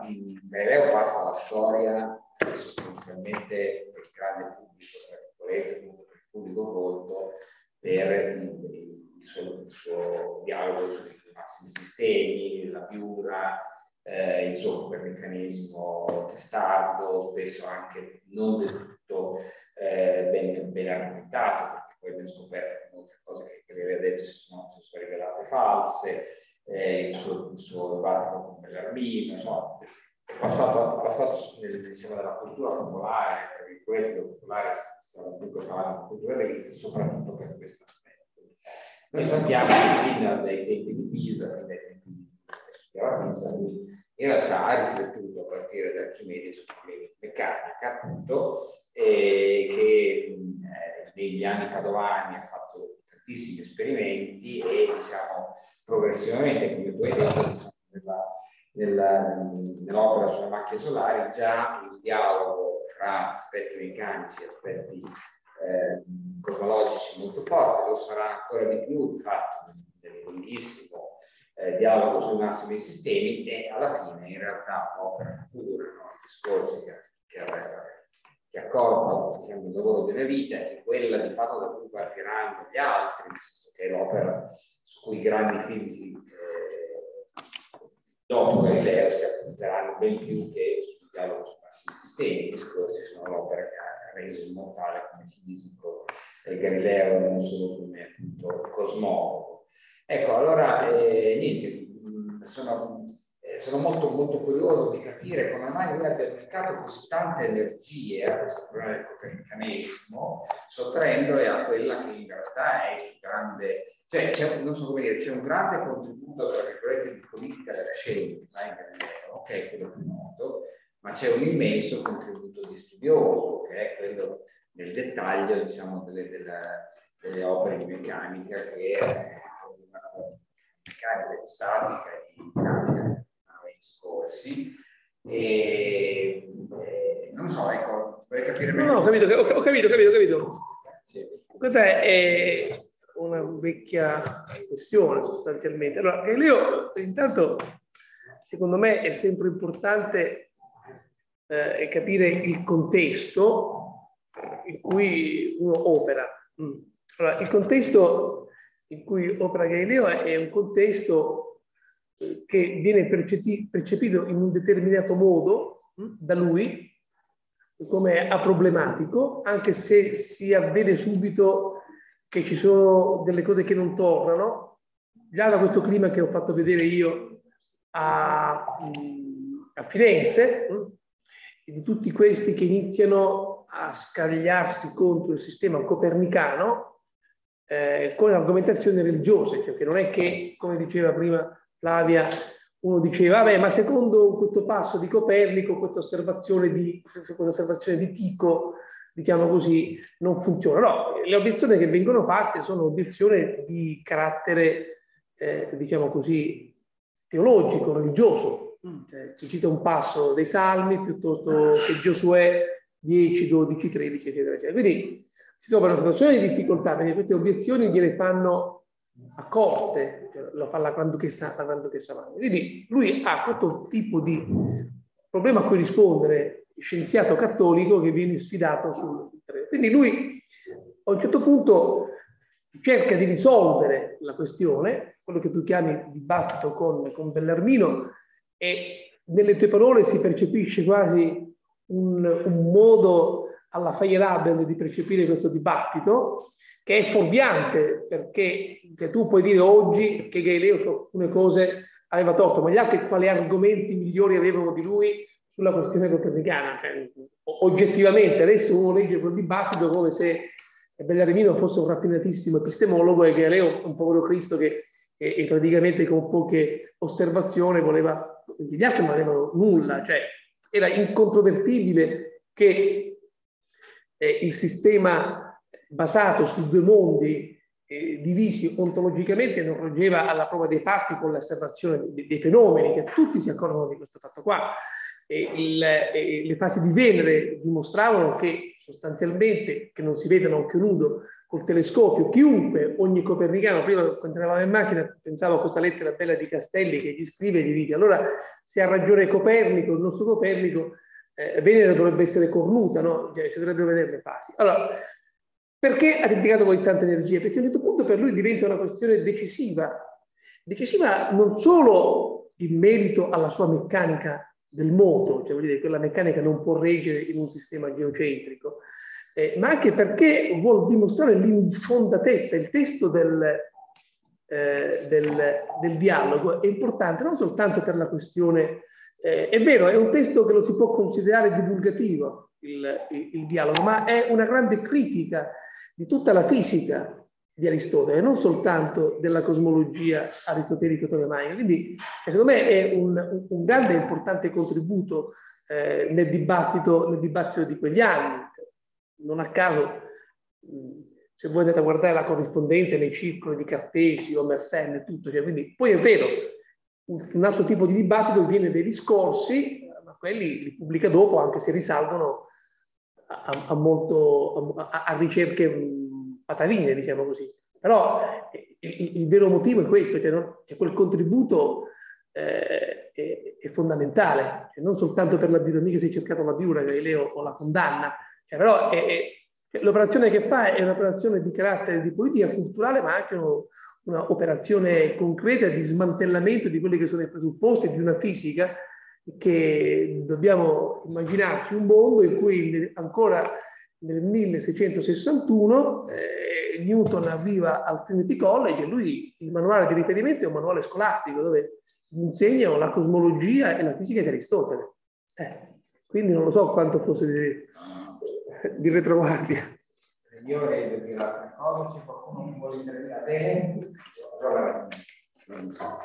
Speaker 2: Galileo passa la storia sostanzialmente per il grande pubblico, tra virgolette, per il pubblico colto, per il, suo, il suo dialogo sui massimi sistemi, la piura, eh, il suo meccanismo testardo, spesso anche non del tutto eh, ben, ben, argomentato, perché poi abbiamo scoperto che molte cose che, che aveva detto si sono, si svolse eh, il, suo, il suo dibattito con Bellarmino, insomma, è passato, passato nel, diciamo, della cultura popolare, tra virgolette, popolare, stiamo comunque parlando di cultura elite, soprattutto per questo aspetto. Noi sappiamo che fin dai tempi di Pisa, fin dai tempi di Pisa, in realtà ha riflettuto a partire da Archimede su problemi di meccanica, appunto, che eh, negli anni padovani ha fatto tantissimi esperimenti e diciamo progressivamente, come tu hai detto, nella, nella, nell'opera sulle macchine solari, già il dialogo tra aspetti meccanici e aspetti eh, cosmologici molto forte, lo sarà ancora di più, infatti, nel lunghissimo eh, dialogo sui massimi sistemi e alla fine in realtà l'opera pura, no? i discorsi che, che, che accorpano diciamo, il lavoro della vita è quella di fatto da cui partiranno gli altri, nel senso che è l'opera su cui i grandi fisici eh, dopo Galileo si appunteranno ben più che sul dialogo sui massimi sistemi, i discorsi sono l'opera che ha reso immortale come fisico eh, Galileo non solo come appunto cosmologo. Ecco, allora, eh, niente, mm, sono, eh, sono, molto, molto curioso di capire come mai lui abbia dedicato così tante energie a questo problema del copernicanesimo, sottraendole a quella che in realtà è il grande, cioè c'è, non so dire, un grande contributo, tra virgolette, di politica della scienza in che è quello più noto, ma c'è un immenso contributo di studioso, che è quello nel dettaglio, diciamo, delle, delle, delle opere di meccanica che... Eh, meccanica di statica e di dinamica nei discorsi. E, e, non so, ecco, vorrei capire
Speaker 1: meglio. No, ho capito, ho, ho capito, ho capito, ho capito. Sì. Questa è una vecchia questione sostanzialmente. Allora, Galileo, intanto, secondo me è sempre importante eh, capire il contesto in cui uno opera. Mm. Allora, il contesto in cui opera Galileo è un contesto eh, che viene percepito in un determinato modo hm, da lui come problematico, anche se si avvede subito che ci sono delle cose che non tornano, già da questo clima che ho fatto vedere io a, a Firenze, hm, e di tutti questi che iniziano a scagliarsi contro il sistema copernicano, eh, con argomentazioni religiose, cioè che non è che, come diceva prima Flavia, uno diceva, vabbè, ma secondo questo passo di Copernico, questa osservazione di, questa osservazione di Tico, diciamo così, non funziona. No, le obiezioni che vengono fatte sono obiezioni di carattere, eh, diciamo così, teologico, religioso. Mm. Cioè, si cita un passo dei Salmi piuttosto che Giosuè 10, 12, 13, eccetera, eccetera. Quindi si trova in una situazione di difficoltà perché queste obiezioni gliele fanno a corte, cioè lo fa la Granduchessa, la Granduchessa Magna. Quindi lui ha questo tipo di problema a cui rispondere, scienziato cattolico che viene sfidato sul terreno. Quindi lui a un certo punto cerca di risolvere la questione, quello che tu chiami dibattito con, con Bellarmino, e nelle tue parole si percepisce quasi un, un modo alla Feyerabend di percepire questo dibattito, che è fuorviante perché tu puoi dire oggi che Galileo su alcune cose aveva torto, ma gli altri quali argomenti migliori avevano di lui sulla questione copernicana? Cioè, oggettivamente, adesso uno legge quel dibattito come se Bellarmino fosse un raffinatissimo epistemologo e Galileo un povero Cristo che e, e praticamente con poche osservazioni voleva, gli altri non avevano nulla, cioè era incontrovertibile che eh, il sistema basato su due mondi eh, divisi ontologicamente non reggeva alla prova dei fatti con l'osservazione dei, dei, fenomeni, che tutti si accorgono di questo fatto qua. E il, e le fasi di Venere dimostravano che sostanzialmente, che non si vedono a occhio nudo col telescopio, chiunque, ogni copernicano, prima quando eravamo in macchina pensavo a questa lettera bella di Castelli che gli scrive e gli dice allora se ha ragione Copernico, il nostro Copernico, eh, Venere dovrebbe essere cornuta, no? Cioè, si dovrebbero vedere le fasi. Allora, perché ha dedicato così tanta energia? Perché a un certo punto per lui diventa una questione decisiva. Decisiva non solo in merito alla sua meccanica del moto, cioè vuol dire che quella meccanica non può reggere in un sistema geocentrico, eh, ma anche perché vuol dimostrare l'infondatezza. Il testo del, eh, del, del, dialogo è importante non soltanto per la questione, eh, è vero, è un testo che lo si può considerare divulgativo, il, il, il dialogo, ma è una grande critica di tutta la fisica di Aristotele, non soltanto della cosmologia aristotelico-tolemaica. Quindi, cioè, secondo me, è un, un grande e importante contributo eh, nel, dibattito, nel dibattito di quegli anni. Non a caso, se voi andate a guardare la corrispondenza nei circoli di Cartesi o Mersenne tutto, cioè, quindi, poi è vero, un altro tipo di dibattito viene dei discorsi, ma quelli li pubblica dopo, anche se risalgono a, a, molto, a, a ricerche patavine, diciamo così. Però eh, il, il vero motivo è questo, cioè, no? cioè quel contributo eh, è, è, fondamentale, cioè, non soltanto per la non mica si è cercato la biura Galileo o la condanna, cioè, però è, è, cioè, l'operazione che fa è un'operazione di carattere di politica culturale, ma anche un'operazione concreta di smantellamento di quelli che sono i presupposti di una fisica che dobbiamo immaginarci un mondo in cui ancora nel 1661 eh, Newton arriva al Trinity College e lui il manuale di riferimento è un manuale scolastico dove gli insegnano la cosmologia e la fisica di Aristotele. Eh, quindi non lo so quanto fosse di, di retroguardia.
Speaker 2: Io vorrei dire altre cose, c'è qualcuno che vuole intervenire? Allora, non so.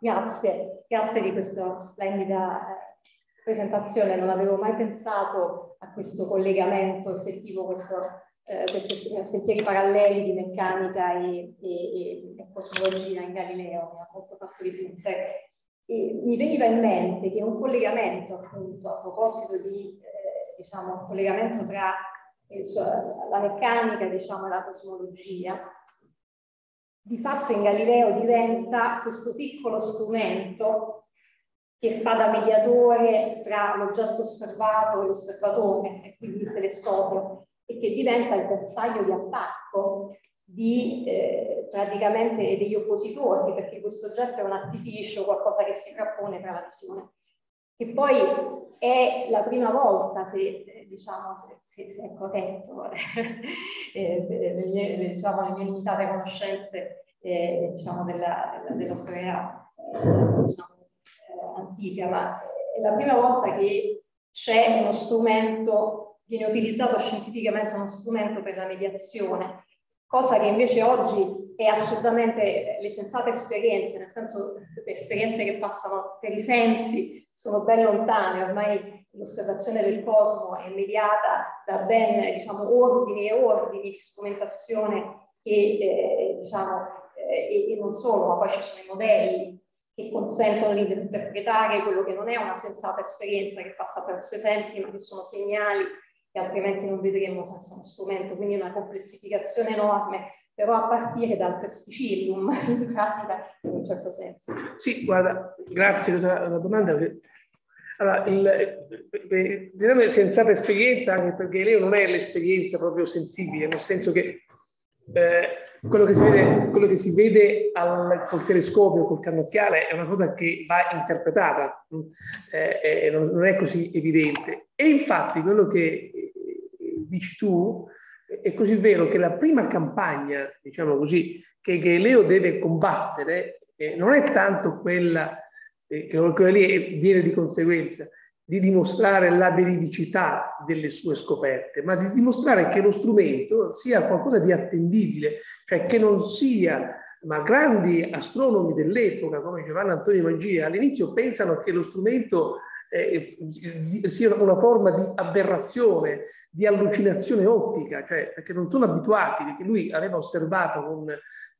Speaker 5: Grazie, grazie di questa splendida eh, presentazione. Non avevo mai pensato a questo collegamento effettivo, questo, eh, questi sentieri paralleli di meccanica e, e, e cosmologia in Galileo, mi ha molto fatto riflettere. E mi veniva in mente che un collegamento, appunto, a proposito di, eh, diciamo, un collegamento tra eh, la meccanica diciamo, e la cosmologia, di fatto in Galileo diventa questo piccolo strumento che fa da mediatore tra l'oggetto osservato e l'osservatore, e quindi il telescopio, e che diventa il bersaglio di attacco di eh, praticamente degli oppositori, perché questo oggetto è un artificio, qualcosa che si frappone tra la visione. Che poi è la prima volta, se, diciamo, se, se, se è corretto, eh, se, le, diciamo, le mie limitate conoscenze eh, diciamo, della, della, della, storia eh, diciamo, eh, antica, ma è la prima volta che c'è uno strumento, viene utilizzato scientificamente uno strumento per la mediazione, cosa che invece oggi è assolutamente le sensate esperienze, nel senso le esperienze che passano per i sensi, sono ben lontane, ormai l'osservazione del cosmo è mediata da ben diciamo, ordini e ordini di strumentazione che eh, diciamo, eh, e, non solo, ma poi ci sono i modelli che consentono di interpretare quello che non è una sensata esperienza che passa attraverso i sensi, ma che sono segnali che altrimenti non vedremo senza uno strumento, quindi una complessificazione enorme però a partire dal perspicillium in pratica in un certo senso.
Speaker 1: Sì, guarda, grazie per la domanda. Allora, il, diciamo sensata esperienza, anche perché lei non è l'esperienza proprio sensibile, nel senso che eh, quello, che vede, quello, che si vede, al, col telescopio, col cannocchiale, è una cosa che va interpretata, eh, eh, non, non, è così evidente. E infatti quello che dici tu è così vero che la prima campagna, diciamo così, che Galileo deve combattere eh, non è tanto quella eh, che quella lì viene di conseguenza, di dimostrare la veridicità delle sue scoperte, ma di dimostrare che lo strumento sia qualcosa di attendibile, cioè che non sia, ma grandi astronomi dell'epoca come Giovanni Antonio Magia all'inizio pensano che lo strumento eh, sia una forma di aberrazione, di allucinazione ottica, cioè perché non sono abituati, perché lui aveva osservato con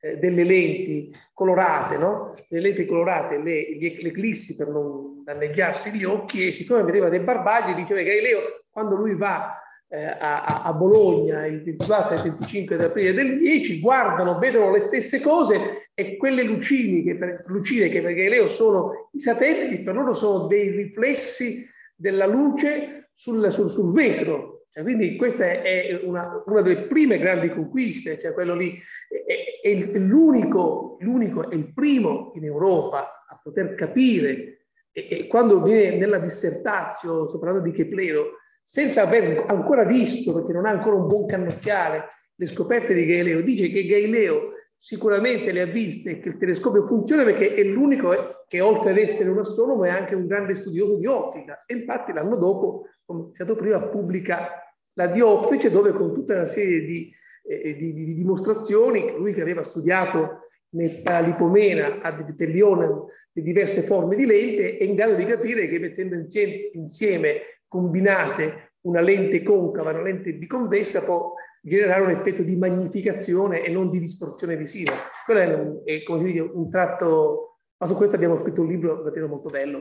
Speaker 1: eh, delle lenti colorate, no? Le lenti colorate, le, le, le eclissi per non danneggiarsi gli occhi e siccome vedeva dei barbagli diceva che Galileo quando lui va eh, a, a, Bologna il 24 e il 25 aprile del 10 guardano, vedono le stesse cose e quelle lucine che per, lucine che per Galileo sono i satelliti, per loro sono dei riflessi della luce sul, sul, sul vetro. Cioè, quindi questa è una, una, delle prime grandi conquiste, cioè quello lì è, è l'unico, l'unico, è il primo in Europa a poter capire. E, e quando viene nella dissertazio, sto parlando di Keplero, senza aver ancora visto, perché non ha ancora un buon cannocchiale, le scoperte di Galileo, dice che Galileo sicuramente le ha viste e che il telescopio funziona perché è l'unico che oltre ad essere un astronomo è anche un grande studioso di ottica. E infatti l'anno dopo, come stato prima, pubblica la dioptrice dove con tutta una serie di, eh, di, di, di dimostrazioni, lui che aveva studiato nella lipomena a Detellione le diverse forme di lente, è in grado di capire che mettendo insieme, insieme combinate una lente concava e una lente biconvessa può generare un effetto di magnificazione e non di distorsione visiva. Quello è, un, è come si dice, un tratto, ma su questo abbiamo scritto un libro davvero molto bello,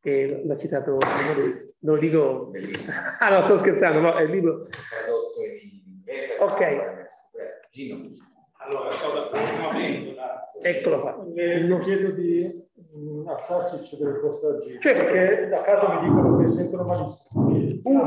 Speaker 1: che l'ha citato, non lo dico, ah no, sto scherzando, no, è il libro. Tradotto in inglese. Ok.
Speaker 4: Allora, sto da un
Speaker 1: Eccolo qua.
Speaker 4: Non chiedo di alzarsi e cedere il posto a Gino. Cioè, perché da casa mi dicono che sentono malissimo.
Speaker 1: Un,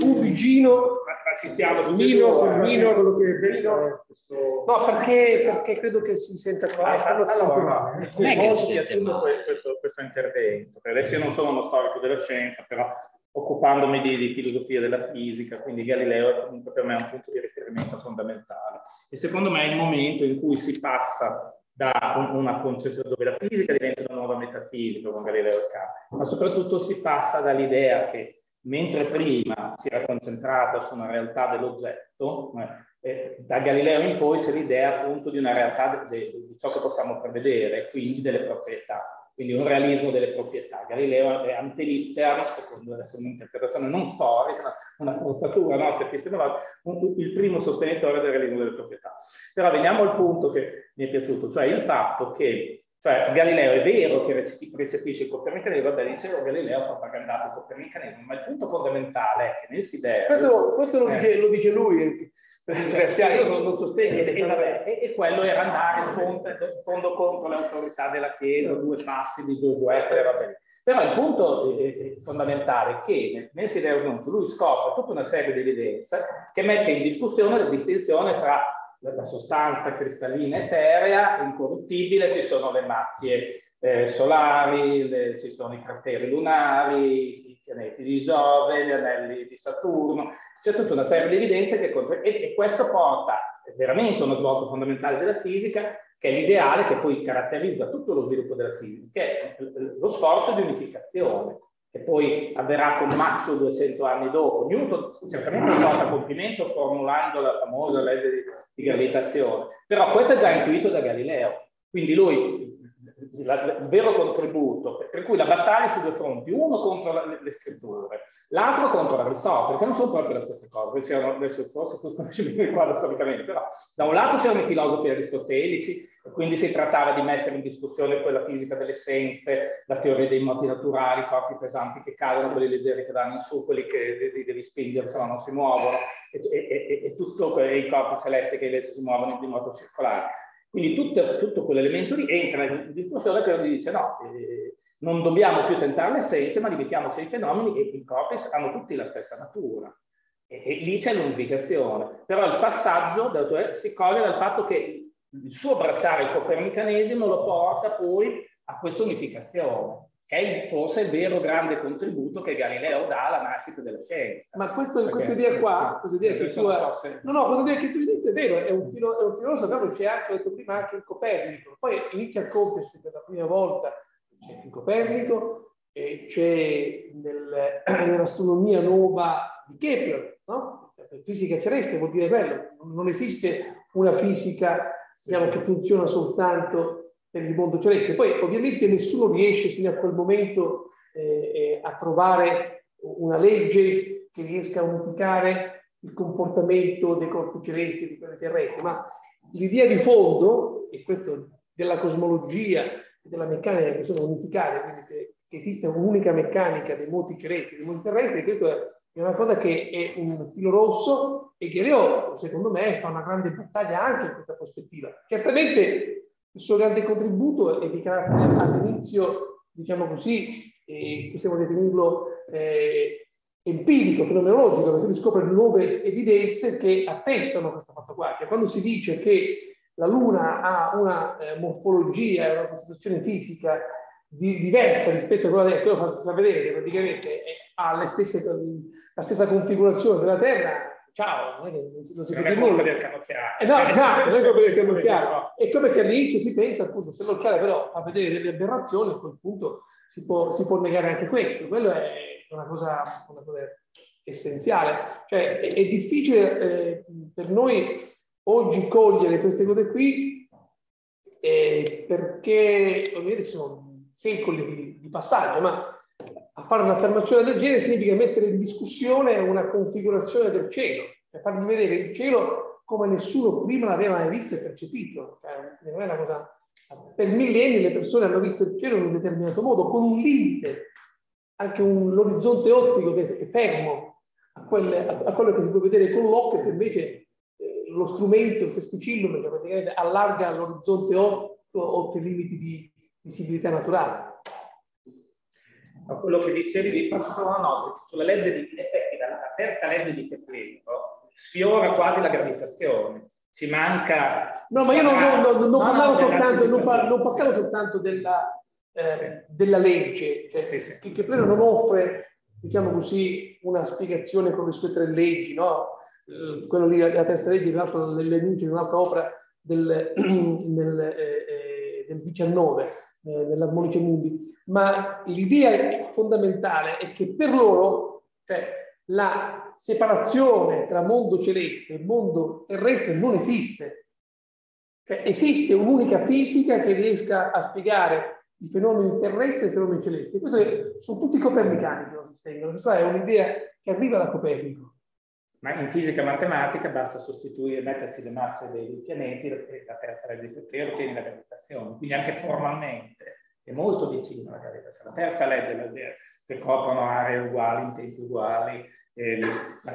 Speaker 1: un vicino
Speaker 4: assistiamo
Speaker 1: Mino, Mino, quello che Mino. Questo... No, perché, perché credo che si senta qua.
Speaker 4: Ah, allora, è che si questo, questo intervento. Adesso io non sono uno storico della scienza, però occupandomi di, di, filosofia della fisica, quindi Galileo è comunque per me un punto di riferimento fondamentale. E secondo me è il momento in cui si passa da una concezione dove la fisica diventa una nuova metafisica con Galileo e Kant, ma soprattutto si passa dall'idea che mentre prima si era concentrata su una realtà dell'oggetto, eh, da Galileo in poi c'è l'idea appunto di una realtà de, de, di ciò che possiamo prevedere, quindi delle proprietà quindi un realismo delle proprietà. Galileo è antelitteram, secondo adesso un'interpretazione non storica, una forzatura nostra epistemologica, il primo sostenitore del realismo delle proprietà. Però veniamo al punto che mi è piaciuto, cioè il fatto che cioè, Galileo è vero che recepisce il copernicanesimo, dicevo Galileo ha propagandato il copernicanesimo, ma il punto fondamentale è che nel Sidero...
Speaker 1: Questo, questo lo, eh, dice, lo, dice, lui,
Speaker 4: io non, non sostengo, e, vabbè, e, e, quello era andare in fondo, in fondo, contro le autorità della Chiesa, due passi di Giosuè, però il punto eh, fondamentale è che nel Sidero lui scopre tutta una serie di evidenze che mette in discussione la distinzione tra la sostanza cristallina eterea, incorruttibile, ci sono le macchie eh, solari, le, ci sono i crateri lunari, i pianeti di Giove, gli anelli di Saturno, c'è tutta una serie di evidenze che e, e questo porta veramente uno svolto fondamentale della fisica, che è l'ideale che poi caratterizza tutto lo sviluppo della fisica, che è lo sforzo di unificazione che poi avverrà con Max 200 anni dopo. Newton certamente lo porta a compimento formulando la famosa legge di, di gravitazione, però questo è già intuito da Galileo. Quindi lui il vero contributo, per cui la battaglia su due fronti, uno contro le, le scritture, l'altro contro Aristotele, che non sono proprio la stessa cosa, c'erano, adesso forse tu conosci il quadro storicamente, però da un lato c'erano i filosofi aristotelici, quindi si trattava di mettere in discussione quella fisica delle scienze, la teoria dei moti naturali, i corpi pesanti che cadono, quelli leggeri che vanno in su, quelli che devi, devi spingere se no non si muovono, e, e, e, e tutto i corpi celesti che invece si muovono in modo circolare. Quindi tutto, tutto quell'elemento lì entra in discussione che dice no, eh, non dobbiamo più tentare le scienze, ma limitiamoci ai fenomeni e i corpi hanno tutti la stessa natura. E, e lì c'è l'unificazione. Però il passaggio si coglie dal fatto che il suo abbracciare il copernicanesimo lo porta poi a questa unificazione che è forse il vero grande contributo che Galileo dà alla nascita della scienza.
Speaker 1: Ma questo, questa idea qua, questa idea che tu, hai, no, no, questa idea che tu hai detto è vero, è un, filo, è un filosofo, però c'è anche, ho detto prima, anche il Copernico, poi inizia a compiersi per la prima volta, c'è il Copernico, e c'è nel, nell'astronomia nuova di Kepler, no? Fisica celeste vuol dire bello, non esiste una fisica diciamo, che funziona soltanto nel mondo celeste. Poi ovviamente nessuno riesce fino a quel momento eh, eh, a trovare una legge che riesca a unificare il comportamento dei corpi celesti e di quelli terrestri, ma l'idea di fondo, e questo della cosmologia e della meccanica che sono unificate, quindi che, esiste un'unica meccanica dei moti celesti e dei moti terrestri, questo è una cosa che è un filo rosso e che Leo, secondo me, fa una grande battaglia anche in questa prospettiva. Certamente il suo grande contributo è di carattere all'inizio, diciamo così, eh, possiamo definirlo eh, empirico, fenomenologico, perché lui scopre nuove evidenze che attestano questo fatto qua. Che quando si dice che la Luna ha una eh, morfologia, una costituzione fisica di, diversa rispetto a quella della Terra, fa vedere che praticamente ha stesse, la stessa configurazione della Terra, ciao, non, è che non si
Speaker 4: può nulla del cannocchiale.
Speaker 1: Eh no, esatto, non è come del cannocchiale. È come che all'inizio si pensa, appunto, se l'occhiale però fa vedere delle aberrazioni, a quel punto si può, si può negare anche questo. Quello è una cosa, una cosa essenziale. Cioè, è, è difficile eh, per noi oggi cogliere queste cose qui eh, perché ovviamente ci sono secoli di, di passaggio, ma a fare un'affermazione del genere significa mettere in discussione una configurazione del cielo, cioè fargli vedere il cielo come nessuno prima l'aveva mai visto e percepito. Cioè, non è una cosa... Per millenni le persone hanno visto il cielo in un determinato modo, con un limite, anche un, l'orizzonte ottico che è fermo a, quelle, a, quello che si può vedere con l'occhio, che invece eh, lo strumento, il festicillo, che praticamente allarga l'orizzonte ottico oltre i limiti di visibilità naturale.
Speaker 4: Ma quello che dicevi, vi faccio solo una nota, sulla legge di, in effetti la, la terza legge di Keplero sfiora quasi la gravitazione, ci manca...
Speaker 1: No, ma io non, non, non, non parlavo, soltanto, non, par, non parlavo soltanto della, eh, sì. della legge, cioè, sì, sì. che Keplero non offre, diciamo così, una spiegazione con le sue tre leggi, no? Eh, quello lì, la terza legge, l'altro l'enuncia in un'altra opera del, nel, eh, eh del 19, eh, nell'Armonice Mundi, ma l'idea fondamentale è che per loro cioè, la separazione tra mondo celeste e mondo terrestre non esiste. Cioè, esiste un'unica fisica che riesca a spiegare i fenomeni terrestri e i fenomeni celesti. Questo è, sono tutti copernicani che lo sostengono, questa è un'idea che arriva da Copernico.
Speaker 4: Ma in fisica matematica basta sostituire, mettersi le masse dei pianeti e la terza legge di Keplero ottieni la gravitazione. Quindi anche formalmente è molto vicino alla gravitazione. La terza legge che coprono aree uguali, in tempi uguali.
Speaker 1: Eh,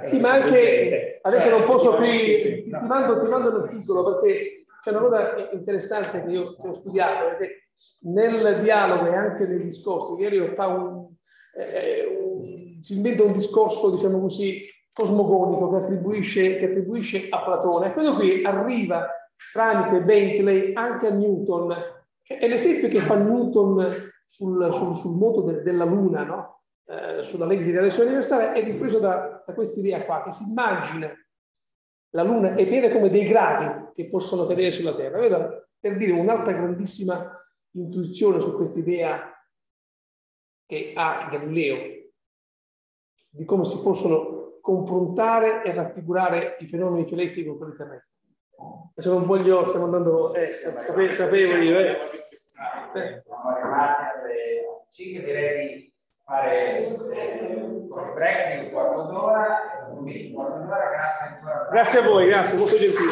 Speaker 1: sì, ma anche adesso cioè, non posso qui, sì, sì, ti, no, mando, ti mando l'articolo perché c'è una cosa interessante che io che ho studiato, perché nel dialogo e anche nei discorsi, che io fa un, eh, un, si inventa un discorso, diciamo così, cosmogonico che attribuisce, che attribuisce a Platone. Quello qui arriva tramite Bentley anche a Newton. Cioè, è l'esempio che fa Newton sul, sul, sul moto de, della Luna, no? eh, sulla legge di radiazione universale, è ripreso da, da questa idea qua, che si immagina la Luna e vede come dei gradi che possono cadere sulla Terra. Vedo, per dire un'altra grandissima intuizione su questa idea che ha Galileo, di come si possono confrontare e raffigurare i fenomeni celesti con quelli terrestri. Adesso non voglio, stiamo andando, eh, sapevo, sapevo io. Eh.
Speaker 2: Eh. Siamo arrivati alle 5, direi di fare eh, un break di un quarto d'ora. Grazie ancora.
Speaker 1: Grazie a voi, grazie, molto gentile.